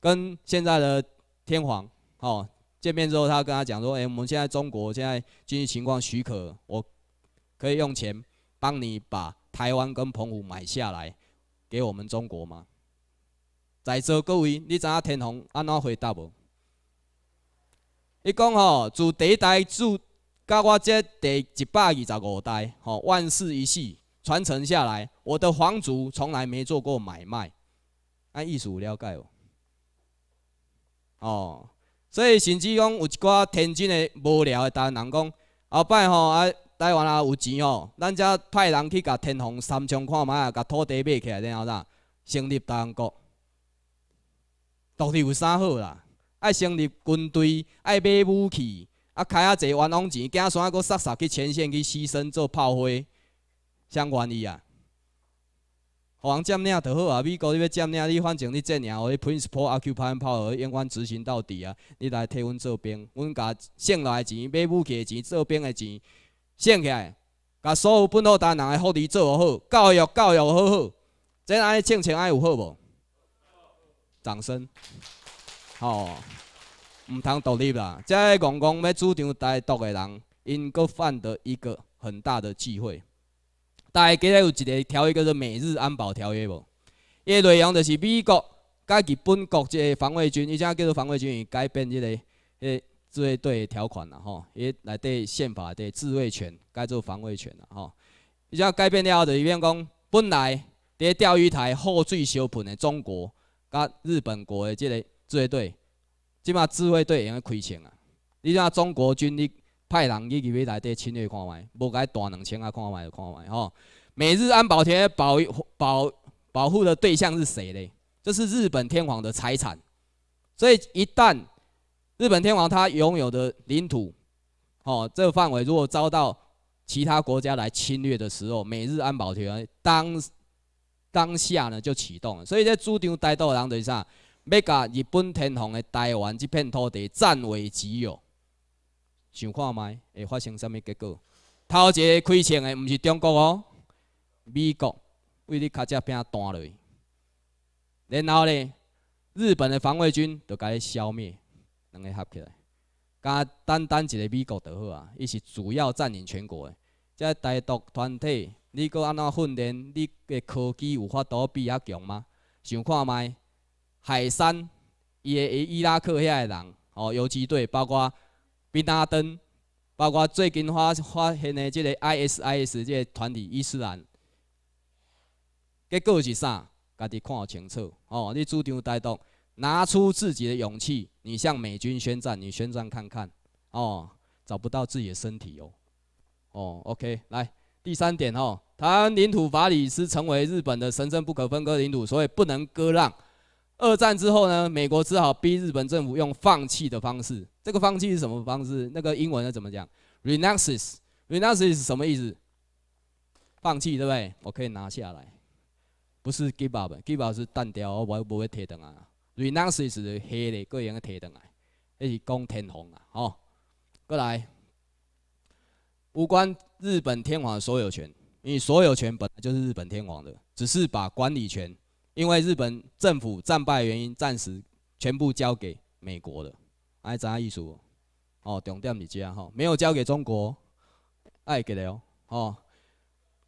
跟现在的天皇哦见面之后，他跟他讲说：“哎，我们现在中国现在经济情况许可，我可以用钱帮你把台湾跟澎湖买下来，给我们中国吗？”在座各位，你知影天皇安怎回答无？伊讲吼，自第一代住到我这第一百二十五代，吼万世一系传承下来，我的皇族从来没做过买卖，按意思了解哦。哦，所以甚至讲有一寡天真的无聊的台湾人讲，后摆吼啊，台湾啊有钱吼，咱则派人去甲天皇三枪看卖啊，甲土地买起来，然后啥成立台湾国，到底有啥好啦？爱成立军队，爱买武器，啊开啊济冤枉钱，惊山搁杀杀去前线去牺牲做炮灰，相关意啊？互人占领就好啊！美国你要占领，你反正你这样，我 principal occupy power 永远执行到底啊！你来替阮做兵，阮甲省来钱、买武器的钱、做兵的钱省起来，甲所有本土台人的福利做好，教育教育好好，这安尼政情爱有好无？掌声！吼，毋通独立啦！这戆戆要主张台独的人，因阁犯得一个很大的忌讳。大家记得有一个条约叫做《美日安保条约》无？伊内容就是美国甲日本国这个防卫军，伊只叫做防卫军，伊改变即个迄自卫队条款啦吼，伊内底宪法的自卫权改做防卫权啦吼。伊只改变了后，就变讲本来伫钓鱼台后最小盆的中国甲日本国的即个自卫队，即马自卫队会用开枪啊！你像中国军力。派人去入去内底侵略看卖，无该大两千啊看卖就看卖吼。美日安保条约保保保护的对象是谁嘞？这是日本天皇的财产。所以一旦日本天皇他拥有的领土，哦，这个范围如果遭到其他国家来侵略的时候，美日安保条约当当下呢就启动了。所以在主张台独的人就是啥，要甲日本天皇的台湾这片土地占为己有。想看卖会发生什么结果？头一个开枪的毋是中国哦，美国为你卡只边弹落去，然后呢，日本的防卫军就甲伊消灭，两个合起来，加单单一个美国就好啊，伊是主要占领全国的。这台独团体，你搁安怎训练？你的科技有法度比较强吗？想看卖海山，伊的伊拉克遐个人哦，游击队包括。宾拉登，包括最近发发现的这个 ISIS 这个团体伊斯兰，结果是啥？家己看清楚哦。你主张带动，拿出自己的勇气，你向美军宣战，你宣战看看哦。找不到自己的身体哦。哦，OK，来第三点哦，台湾领土法理是成为日本的神圣不可分割领土，所以不能割让。二战之后呢，美国只好逼日本政府用放弃的方式。这个放弃是什么方式？那个英文要怎么讲？renounces，renounces 是什么意思？放弃，对不对？我可以拿下来，不是 give up，give up 是淡掉，我不会提登啊。renounces 是黑的，个人的提登来，那是讲天皇啊，哦，过来，无关日本天皇的所有权，因为所有权本来就是日本天皇的，只是把管理权，因为日本政府战败原因，暂时全部交给美国了。爱怎艺术？哦，重点是这样哈，没有交给中国，爱给了哦，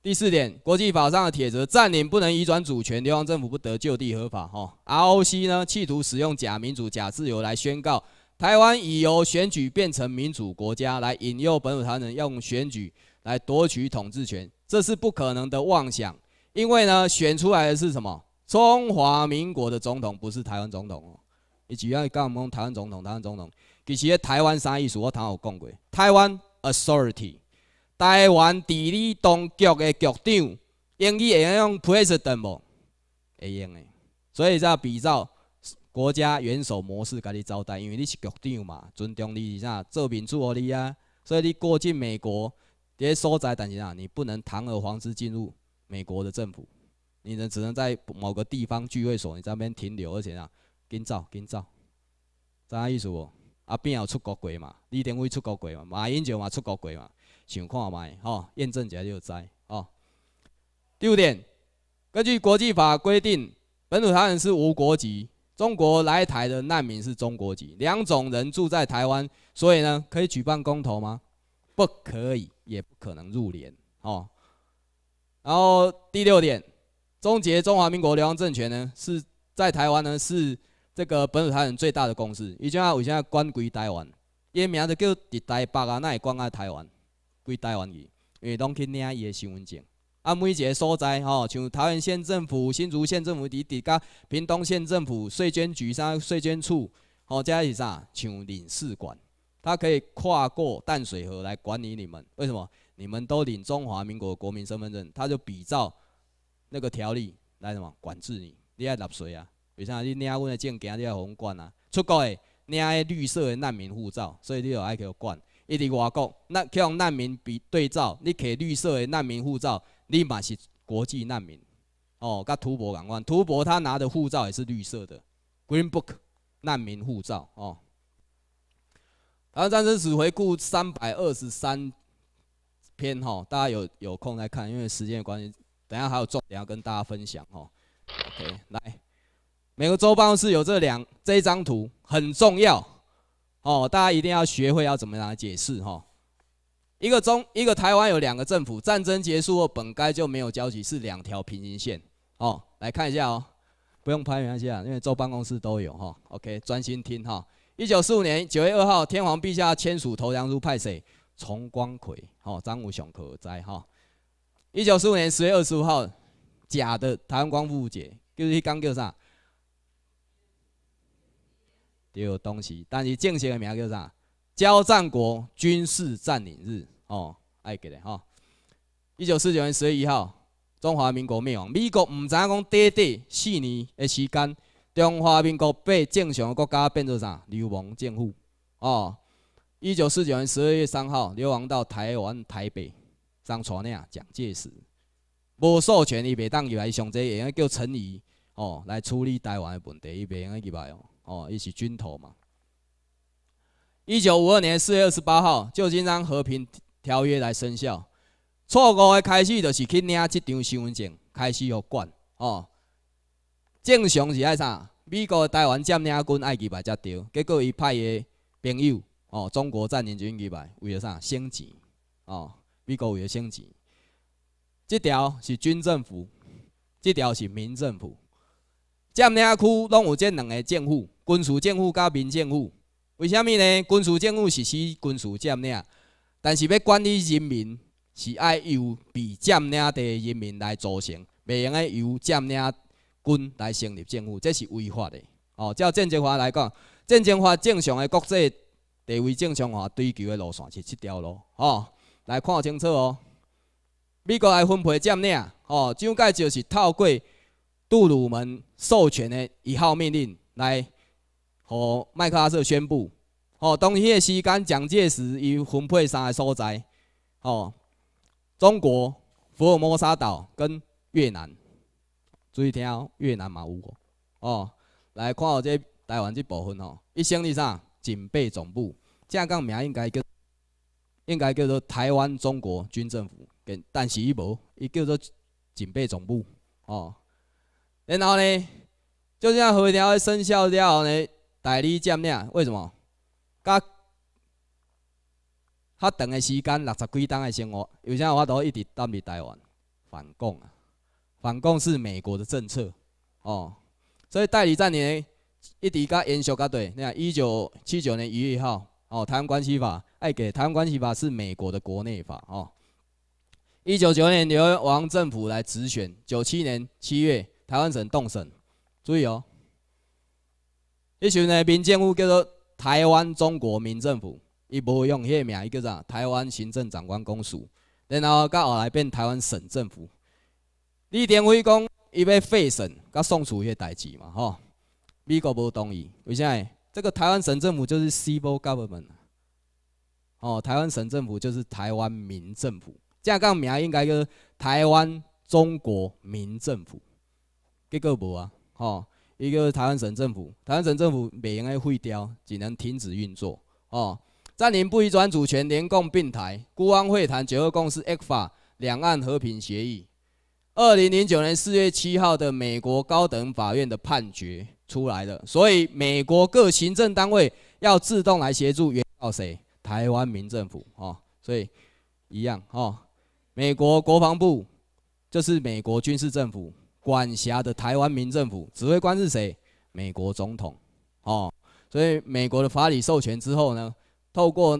第四点，国际法上的铁则，占领不能移转主权，流亡政府不得就地合法。哈，ROC 呢，企图使用假民主、假自由来宣告台湾已由选举变成民主国家，来引诱本土台湾人用选举来夺取统治权，这是不可能的妄想。因为呢，选出来的是什么？中华民国的总统，不是台湾总统哦。你只要讲我们台湾总统，台湾总统，其实台湾啥意思？我头有讲过，台湾 authority。台湾地理当局的局长，英语会用 president 无？会用的。所以才比照国家元首模式，甲你招待，因为你是局长嘛，尊重你是啥，做民主互你啊。所以你过境美国，这些所在，但是啊，你不能堂而皇之进入美国的政府，你呢只能在某个地方聚会所，你在那边停留，而且啊，紧走紧走，知影意思无？啊，边有出国过嘛？李登辉出国过嘛？马英九嘛出国过嘛？想看卖吼，验证起来就知哦。第五点，根据国际法规定，本土台湾人是无国籍，中国来台的难民是中国籍，两种人住在台湾，所以呢，可以举办公投吗？不可以，也不可能入联哦。然后第六点，终结中华民国流亡政权呢，是在台湾呢，是这个本土台湾最大的共识。以前啊，为啥管归台湾？伊名字叫伫台北啊，那会管啊台湾？归台湾去，因为拢去领伊的身份证。啊，每一个所在吼，像桃园县政府、新竹县政府、伫伫甲屏东县政府、税捐局、啥税捐处，吼，加是啥？像领事馆，它可以跨过淡水河来管理你们。为什么？你们都领中华民国国民身份证，他就比照那个条例来什么管制你？你爱纳税啊？为啥？你领阮的证件，你要互阮管啊？出国的领个绿色的难民护照，所以你要爱去管。一直外国，那用难民比对照，你摕绿色的难民护照，你嘛是国际难民。哦，甲图博共款，图博他拿的护照也是绿色的，Green Book 难民护照哦。台湾战争史回顾三百二十三篇哈，大家有有空来看，因为时间的关系，等下还有重点要跟大家分享哈。OK，来，每个州办公室有这两这一张图，很重要。哦，大家一定要学会要怎么样来解释哈。一个中，一个台湾有两个政府，战争结束后本该就没有交集，是两条平行线。哦，来看一下哦，不用拍没关系啊，因为州办公室都有哈。OK，专心听哈。一九四五年九月二号，天皇陛下签署投降书，派谁？崇光奎。哦，张武雄可在哈。一九四五年十月二十五号，假的台湾光复节，就是刚叫啥？有东西，但是正式的名叫啥？交战国军事占领日哦，爱记咧吼。一九四九年十月一号，中华民国灭亡。美国唔知影讲短短四年的时间，中华民国被正常国家变做啥？流亡政府哦。一九四九年十二月三号，流亡到台湾台北，张传领蒋介石无授权伊袂当入来上这，会叫陈仪哦来处理台湾的问题，伊袂用入来哦。哦，一起军头嘛。一九五二年四月二十八号，旧金山和平条约来生效。错误的开始就是去领这张身份证，开始有管哦。正常是爱啥？美国台湾占领军爱去来才对，结果伊派的朋友哦，中国占领军去来，为了啥？升级哦。美国为了升级，这条是军政府，这条是民政府。占领区拢有这两个政府。军事政府甲民政府，为虾米呢？军事政府实施军事占领，但是要管理人民，是爱由被占领的人民来组成，袂用个由占领军来成立政府，这是违法的。哦，照战争法来讲，战争法正常的国际地位正常化追求的路线是这条路。哦，来看清楚哦。美国来分配占领，哦，蒋介就是透过杜鲁门授权的一号命令来。和麦克阿瑟宣布，哦，当迄个时间，蒋介石伊分配三个所在，哦，中国、福尔摩沙岛跟越南，注意听哦，越南嘛有哦，哦，来看到这台湾这部分哦，伊成立啥？警备总部，正港名应该叫应该叫做台湾中国军政府，跟但是伊无，伊叫做警备总部，哦，然后呢，就这样和条生效了后呢，代理占领，为什么？甲较长的时间，六十几档的生活，有啥我都一直待伫台湾反共啊？反共是美国的政策哦，所以代理占领一直甲延续甲对。你看，一九七九年一月一号哦，《台湾关系法》爱给《台湾关系法》是美国的国内法哦。一九九年由王政府来直选，九七年七月台湾省动审，注意哦，一群呢民政府叫做。台湾中国民政府，伊无用迄个名，伊叫啥？台湾行政长官公署，然后到后来变台湾省政府。李登辉讲伊要废省，甲宋楚瑜代志嘛，吼。美国无同意，为啥？这个台湾省政府就是 civil government，哦，台湾省政府就是台湾民政府，这样讲名应该叫台湾中国民政府，结果无啊，吼。一个台湾省政府，台湾省政府袂用个废掉，只能停止运作。哦，占领不移转主权，联共并台，孤安会谈九二共识，ECFA 两岸和平协议。二零零九年四月七号的美国高等法院的判决出来了，所以美国各行政单位要自动来协助，原告谁？台湾民政府。哦，所以一样。哦，美国国防部就是美国军事政府。管辖的台湾民政府指挥官是谁？美国总统，哦，所以美国的法理授权之后呢，透过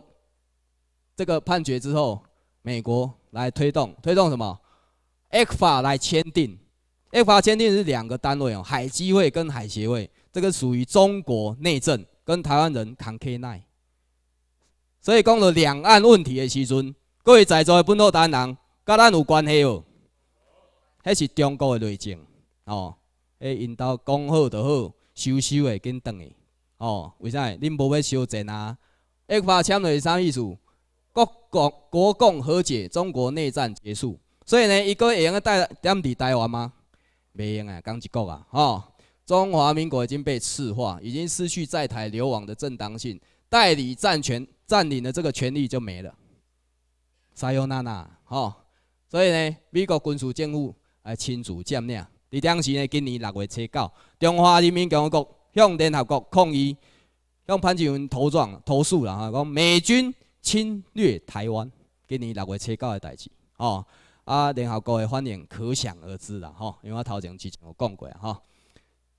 这个判决之后，美国来推动推动什么？ECFA 来签订，ECFA 签订是两个单位哦，海基会跟海协会，这个属于中国内政，跟台湾人扛 K 奈。所以讲了两岸问题的时阵，各位在座的本土台人，跟咱有关系哦。迄是中国的内政哦，诶，因兜讲好就好，收收会紧转去哦。为啥？恁无要收钱啊？一法签落是啥意思？国国国共和解，中国内战结束。所以呢，伊个会用个带点伫台湾吗？袂用啊，讲一句啊，吼。中华民国已经被赤化，已经失去在台流亡的正当性，代理战权占领的这个权利就没了。撒尤娜娜，吼。所以呢，美国军事政府。来亲自占领。伫当时呢，今年六月初九，中华人民共和国向联合国抗议，向潘基文投状投诉啦，哈，讲美军侵略台湾。今年六月初九的代志，哦，啊，联合国的反应可想而知啦，吼，因为我头前之前有讲过啊，哈，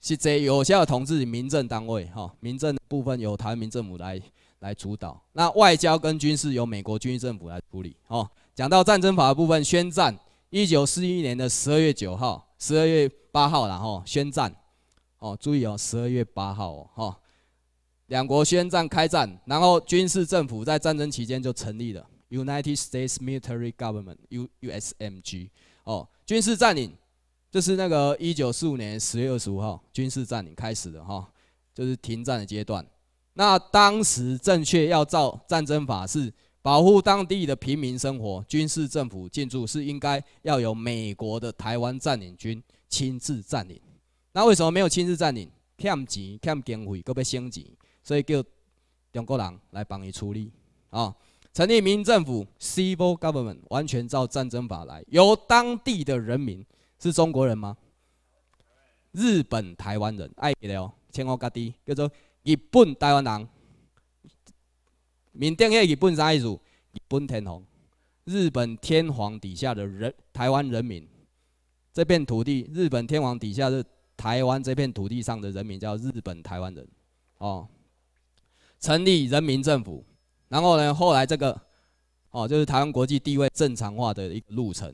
实际有效的统治民政单位，哈，民政部分由台湾民政府来来主导，那外交跟军事由美国军事政府来处理，哦，讲到战争法的部分，宣战。一九四一年的十二月九号、十二月八号，然后宣战，哦，注意哦，十二月八号哦，哈，两国宣战开战，然后军事政府在战争期间就成立了 United States Military Government（U USMG）。哦，军事占领，这是那个一九四五年十月二十五号军事占领开始的哈，就是停战的阶段。那当时正确要照战争法是。保护当地的平民生活，军事政府进驻是应该要由美国的台湾占领军亲自占领。那为什么没有亲自占领？欠钱、欠经费，搁要升级，所以叫中国人来帮伊处理啊。成立民政府 （civil government），完全照战争法来，由当地的人民是中国人吗？日本台湾人，爱记得哦，千户家己叫做日本台湾人。缅甸迄日本啥意思？日本天皇，日本天皇底下的人，台湾人民，这片土地，日本天皇底下的台湾这片土地上的人民叫日本台湾人，哦，成立人民政府，然后呢，后来这个，哦，就是台湾国际地位正常化的一个路程。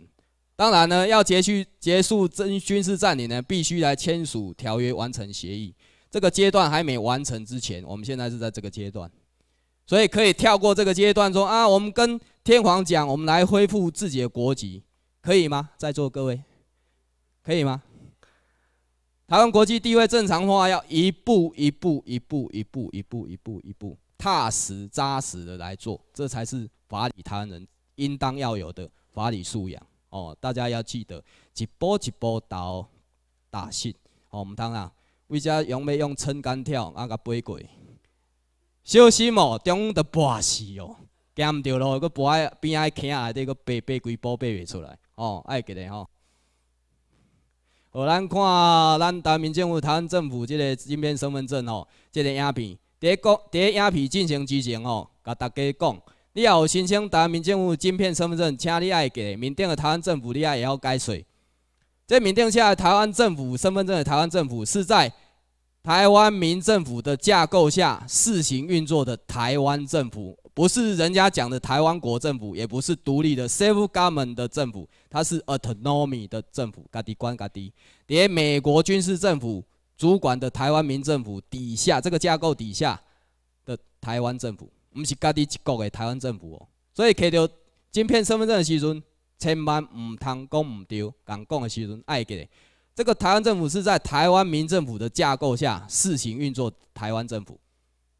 当然呢，要结束结束真军事占领呢，必须来签署条约，完成协议。这个阶段还没完成之前，我们现在是在这个阶段。所以可以跳过这个阶段，说啊，我们跟天皇讲，我们来恢复自己的国籍，可以吗？在座各位，可以吗？台湾国际地位正常化要一步一步、一步一步、一步一步、一步踏实扎实的来做，这才是法理台湾人应当要有的法理素养哦。大家要记得一步一步到大信哦，毋通啊，为家用要用撑杆跳啊，甲飞过，小心哦，中的跋死哦，惊毋着路，佫跋喺边仔坑内底，佫爬爬几步爬袂出来哦，爱记得吼。好，咱看咱台湾民政府、台湾政府即个芯片身份证吼，即个影片。第一个，第一影片进行之前吼，甲大家讲，你也有申请台湾民政府芯片身份证，请你爱记，面顶的台湾政府你也要解说。这面顶下台湾政府身份证的台湾政府是在台湾民政府的架构下试行运作的台湾政府。不是人家讲的台湾国政府，也不是独立的 self government 的政府，它是 autonomy 的政府，家己管家己。连美国军事政府主管的台湾民政府底下这个架构底下的台湾政府，不是家己一国的台湾政府哦。所以摕到晶片身份证的时阵，千万唔通讲唔对，讲讲的时阵爱记。这个台湾政府是在台湾民政府的架构下试行运作台湾政府。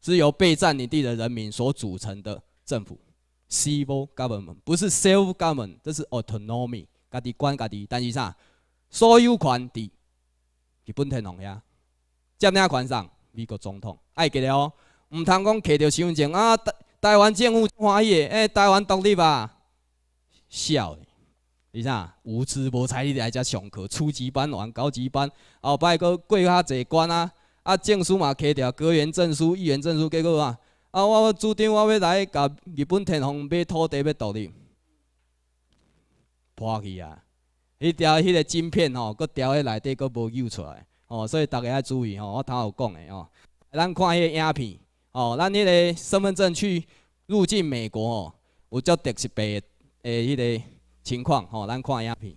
是由被占领地的人民所组成的政府，civil government 不是 self government，这是 autonomy，家己管家己。但是啥，所有权伫日本天皇遐，占领权上美国总统。爱记得哦，唔通讲摕着身份证啊，台台湾政府欢喜，诶，台湾独立吧，笑。你啥无知无才，你来遮上课，初级班完高级班，后摆阁过较济关啊。啊，证书嘛摕着，阁员证书、议员证书，结果啊，啊，我主张我要来甲日本天皇买土地要独立，破去啊！迄条迄个晶片吼，搁调喺内底，搁无揪出来，哦，所以大家要注意吼，我头有讲的哦。咱看迄个影片，哦，咱迄个身份证去入境美国哦，有较特殊白诶迄个情况吼，咱看影片。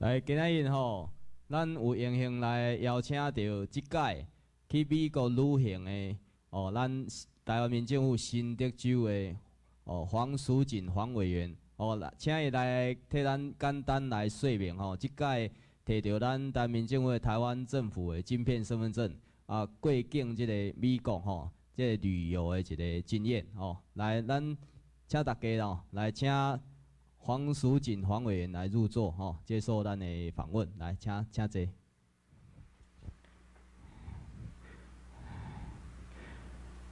来，今仔日吼。咱有荣幸来邀请到即届去美国旅行的哦，咱台湾民政府新德州的哦黄淑锦黄委员哦，请伊来替咱简单来说明吼，即届摕到咱台湾民政府台湾政府的晶片身份证啊，过境即个美国吼，即个旅游的一个经验吼，来咱请大家哦，来请。黄淑锦黄委员来入座，吼，接受咱的访问，来，请请坐。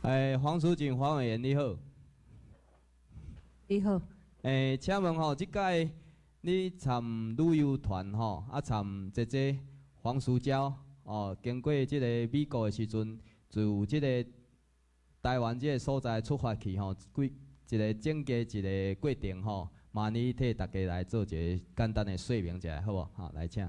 哎，黄淑锦黄委员你好。你好。哎，请问吼，即届你参旅游团吼，啊参姐姐黄淑娇哦，经过即个美国的时阵，就即个台湾即个所在出发去吼，规一个整个一个过程吼。麻你替大家来做一个简单的说明一下，好无？好，来请。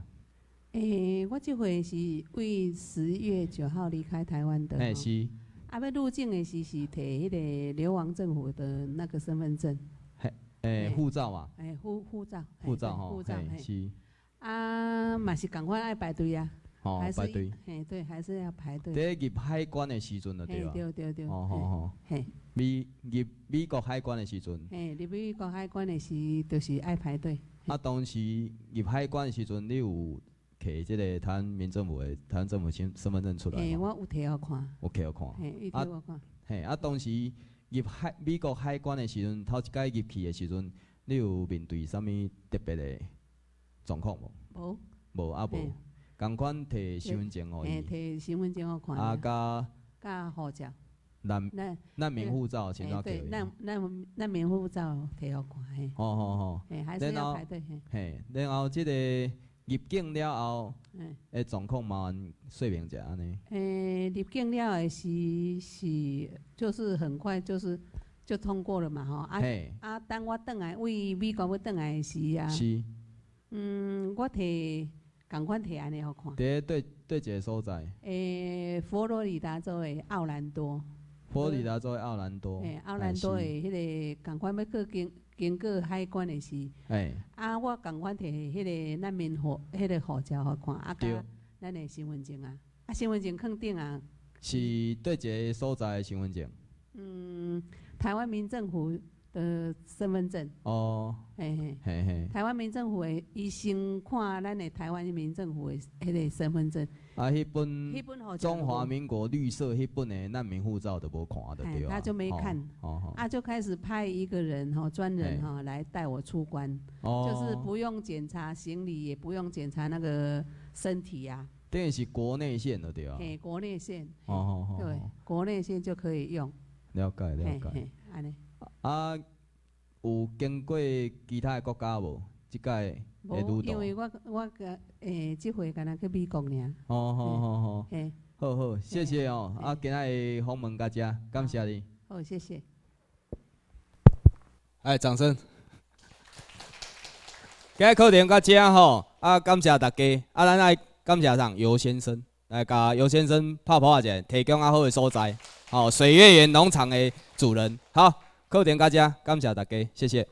诶，我这回是为十月九号离开台湾的。诶，是。啊，要入境的时是摕迄个流亡政府的那个身份证。嘿，诶，护照嘛。诶，护护照。护照吼。护照是。啊，嘛是赶快爱排队啊。哦，排队。嘿，对，还是要排队。第入海关的时阵就对啊。对对对。哦哦哦。嘿。美入美国海关的时阵，嘿，入美国海关的时，就是爱排队。啊，当时入海关的时阵，你有摕即个台湾民政府的台湾政府身身份证出来嘿，我有摕互看。有摕互看。嘿，摕互看。嘿，啊，当时入海美国海关的时阵，头一届入去的时阵，你有面对啥物特别的状况无？无。无啊无。共款摕身份证互伊。嘿，摕身份证互看。啊，加。加护照。难难民护照，先到对，难难难民护照摕好看嘿。好好好。嘿，还是要排队嘿。嘿，然后即个入境了后，诶状况嘛，说明一下安尼。诶，入境了诶是是，就是很快就是就通过了嘛吼。啊啊，等我转来为美国要转来时啊。是。嗯，我摕共款摕安尼好看。对对对，一个所在。诶，佛罗里达州诶奥兰多。佛罗里达州奥兰多，诶，奥兰多诶，迄个共款要过经经过海关诶时，诶，啊，我共款摕迄个难民护，迄个护照互看，啊，甲咱诶身份证啊，啊，身份证肯定啊。是对一个所在诶身份证。嗯，台湾民政府的身份证。哦。嘿嘿。嘿嘿。台湾民政府的医生看咱的台湾民政府的迄个身份证。啊，迄本迄本中华民国绿色迄本的难民护照都无看的对他就没看，啊，就开始派一个人哈，专人哈来带我出关，就是不用检查行李，也不用检查那个身体呀。等于是国内线的对啊。嘿，国内线。哦哦哦。对，国内线就可以用。了解了解。安尼。啊，有经过其他国家无？即届。无，因为我我个诶，即回敢若去美国尔。好好好好，嘿，好好，谢谢哦。啊，今日访问大家，感谢你。好，谢谢。哎，掌声。今日课程到这吼，啊，感谢大家。啊，咱来感谢上尤先生，来甲尤先生拍拍一下，提供较好的所在。好，水月园农场的主人。好，扣点大家，感谢大家，谢谢。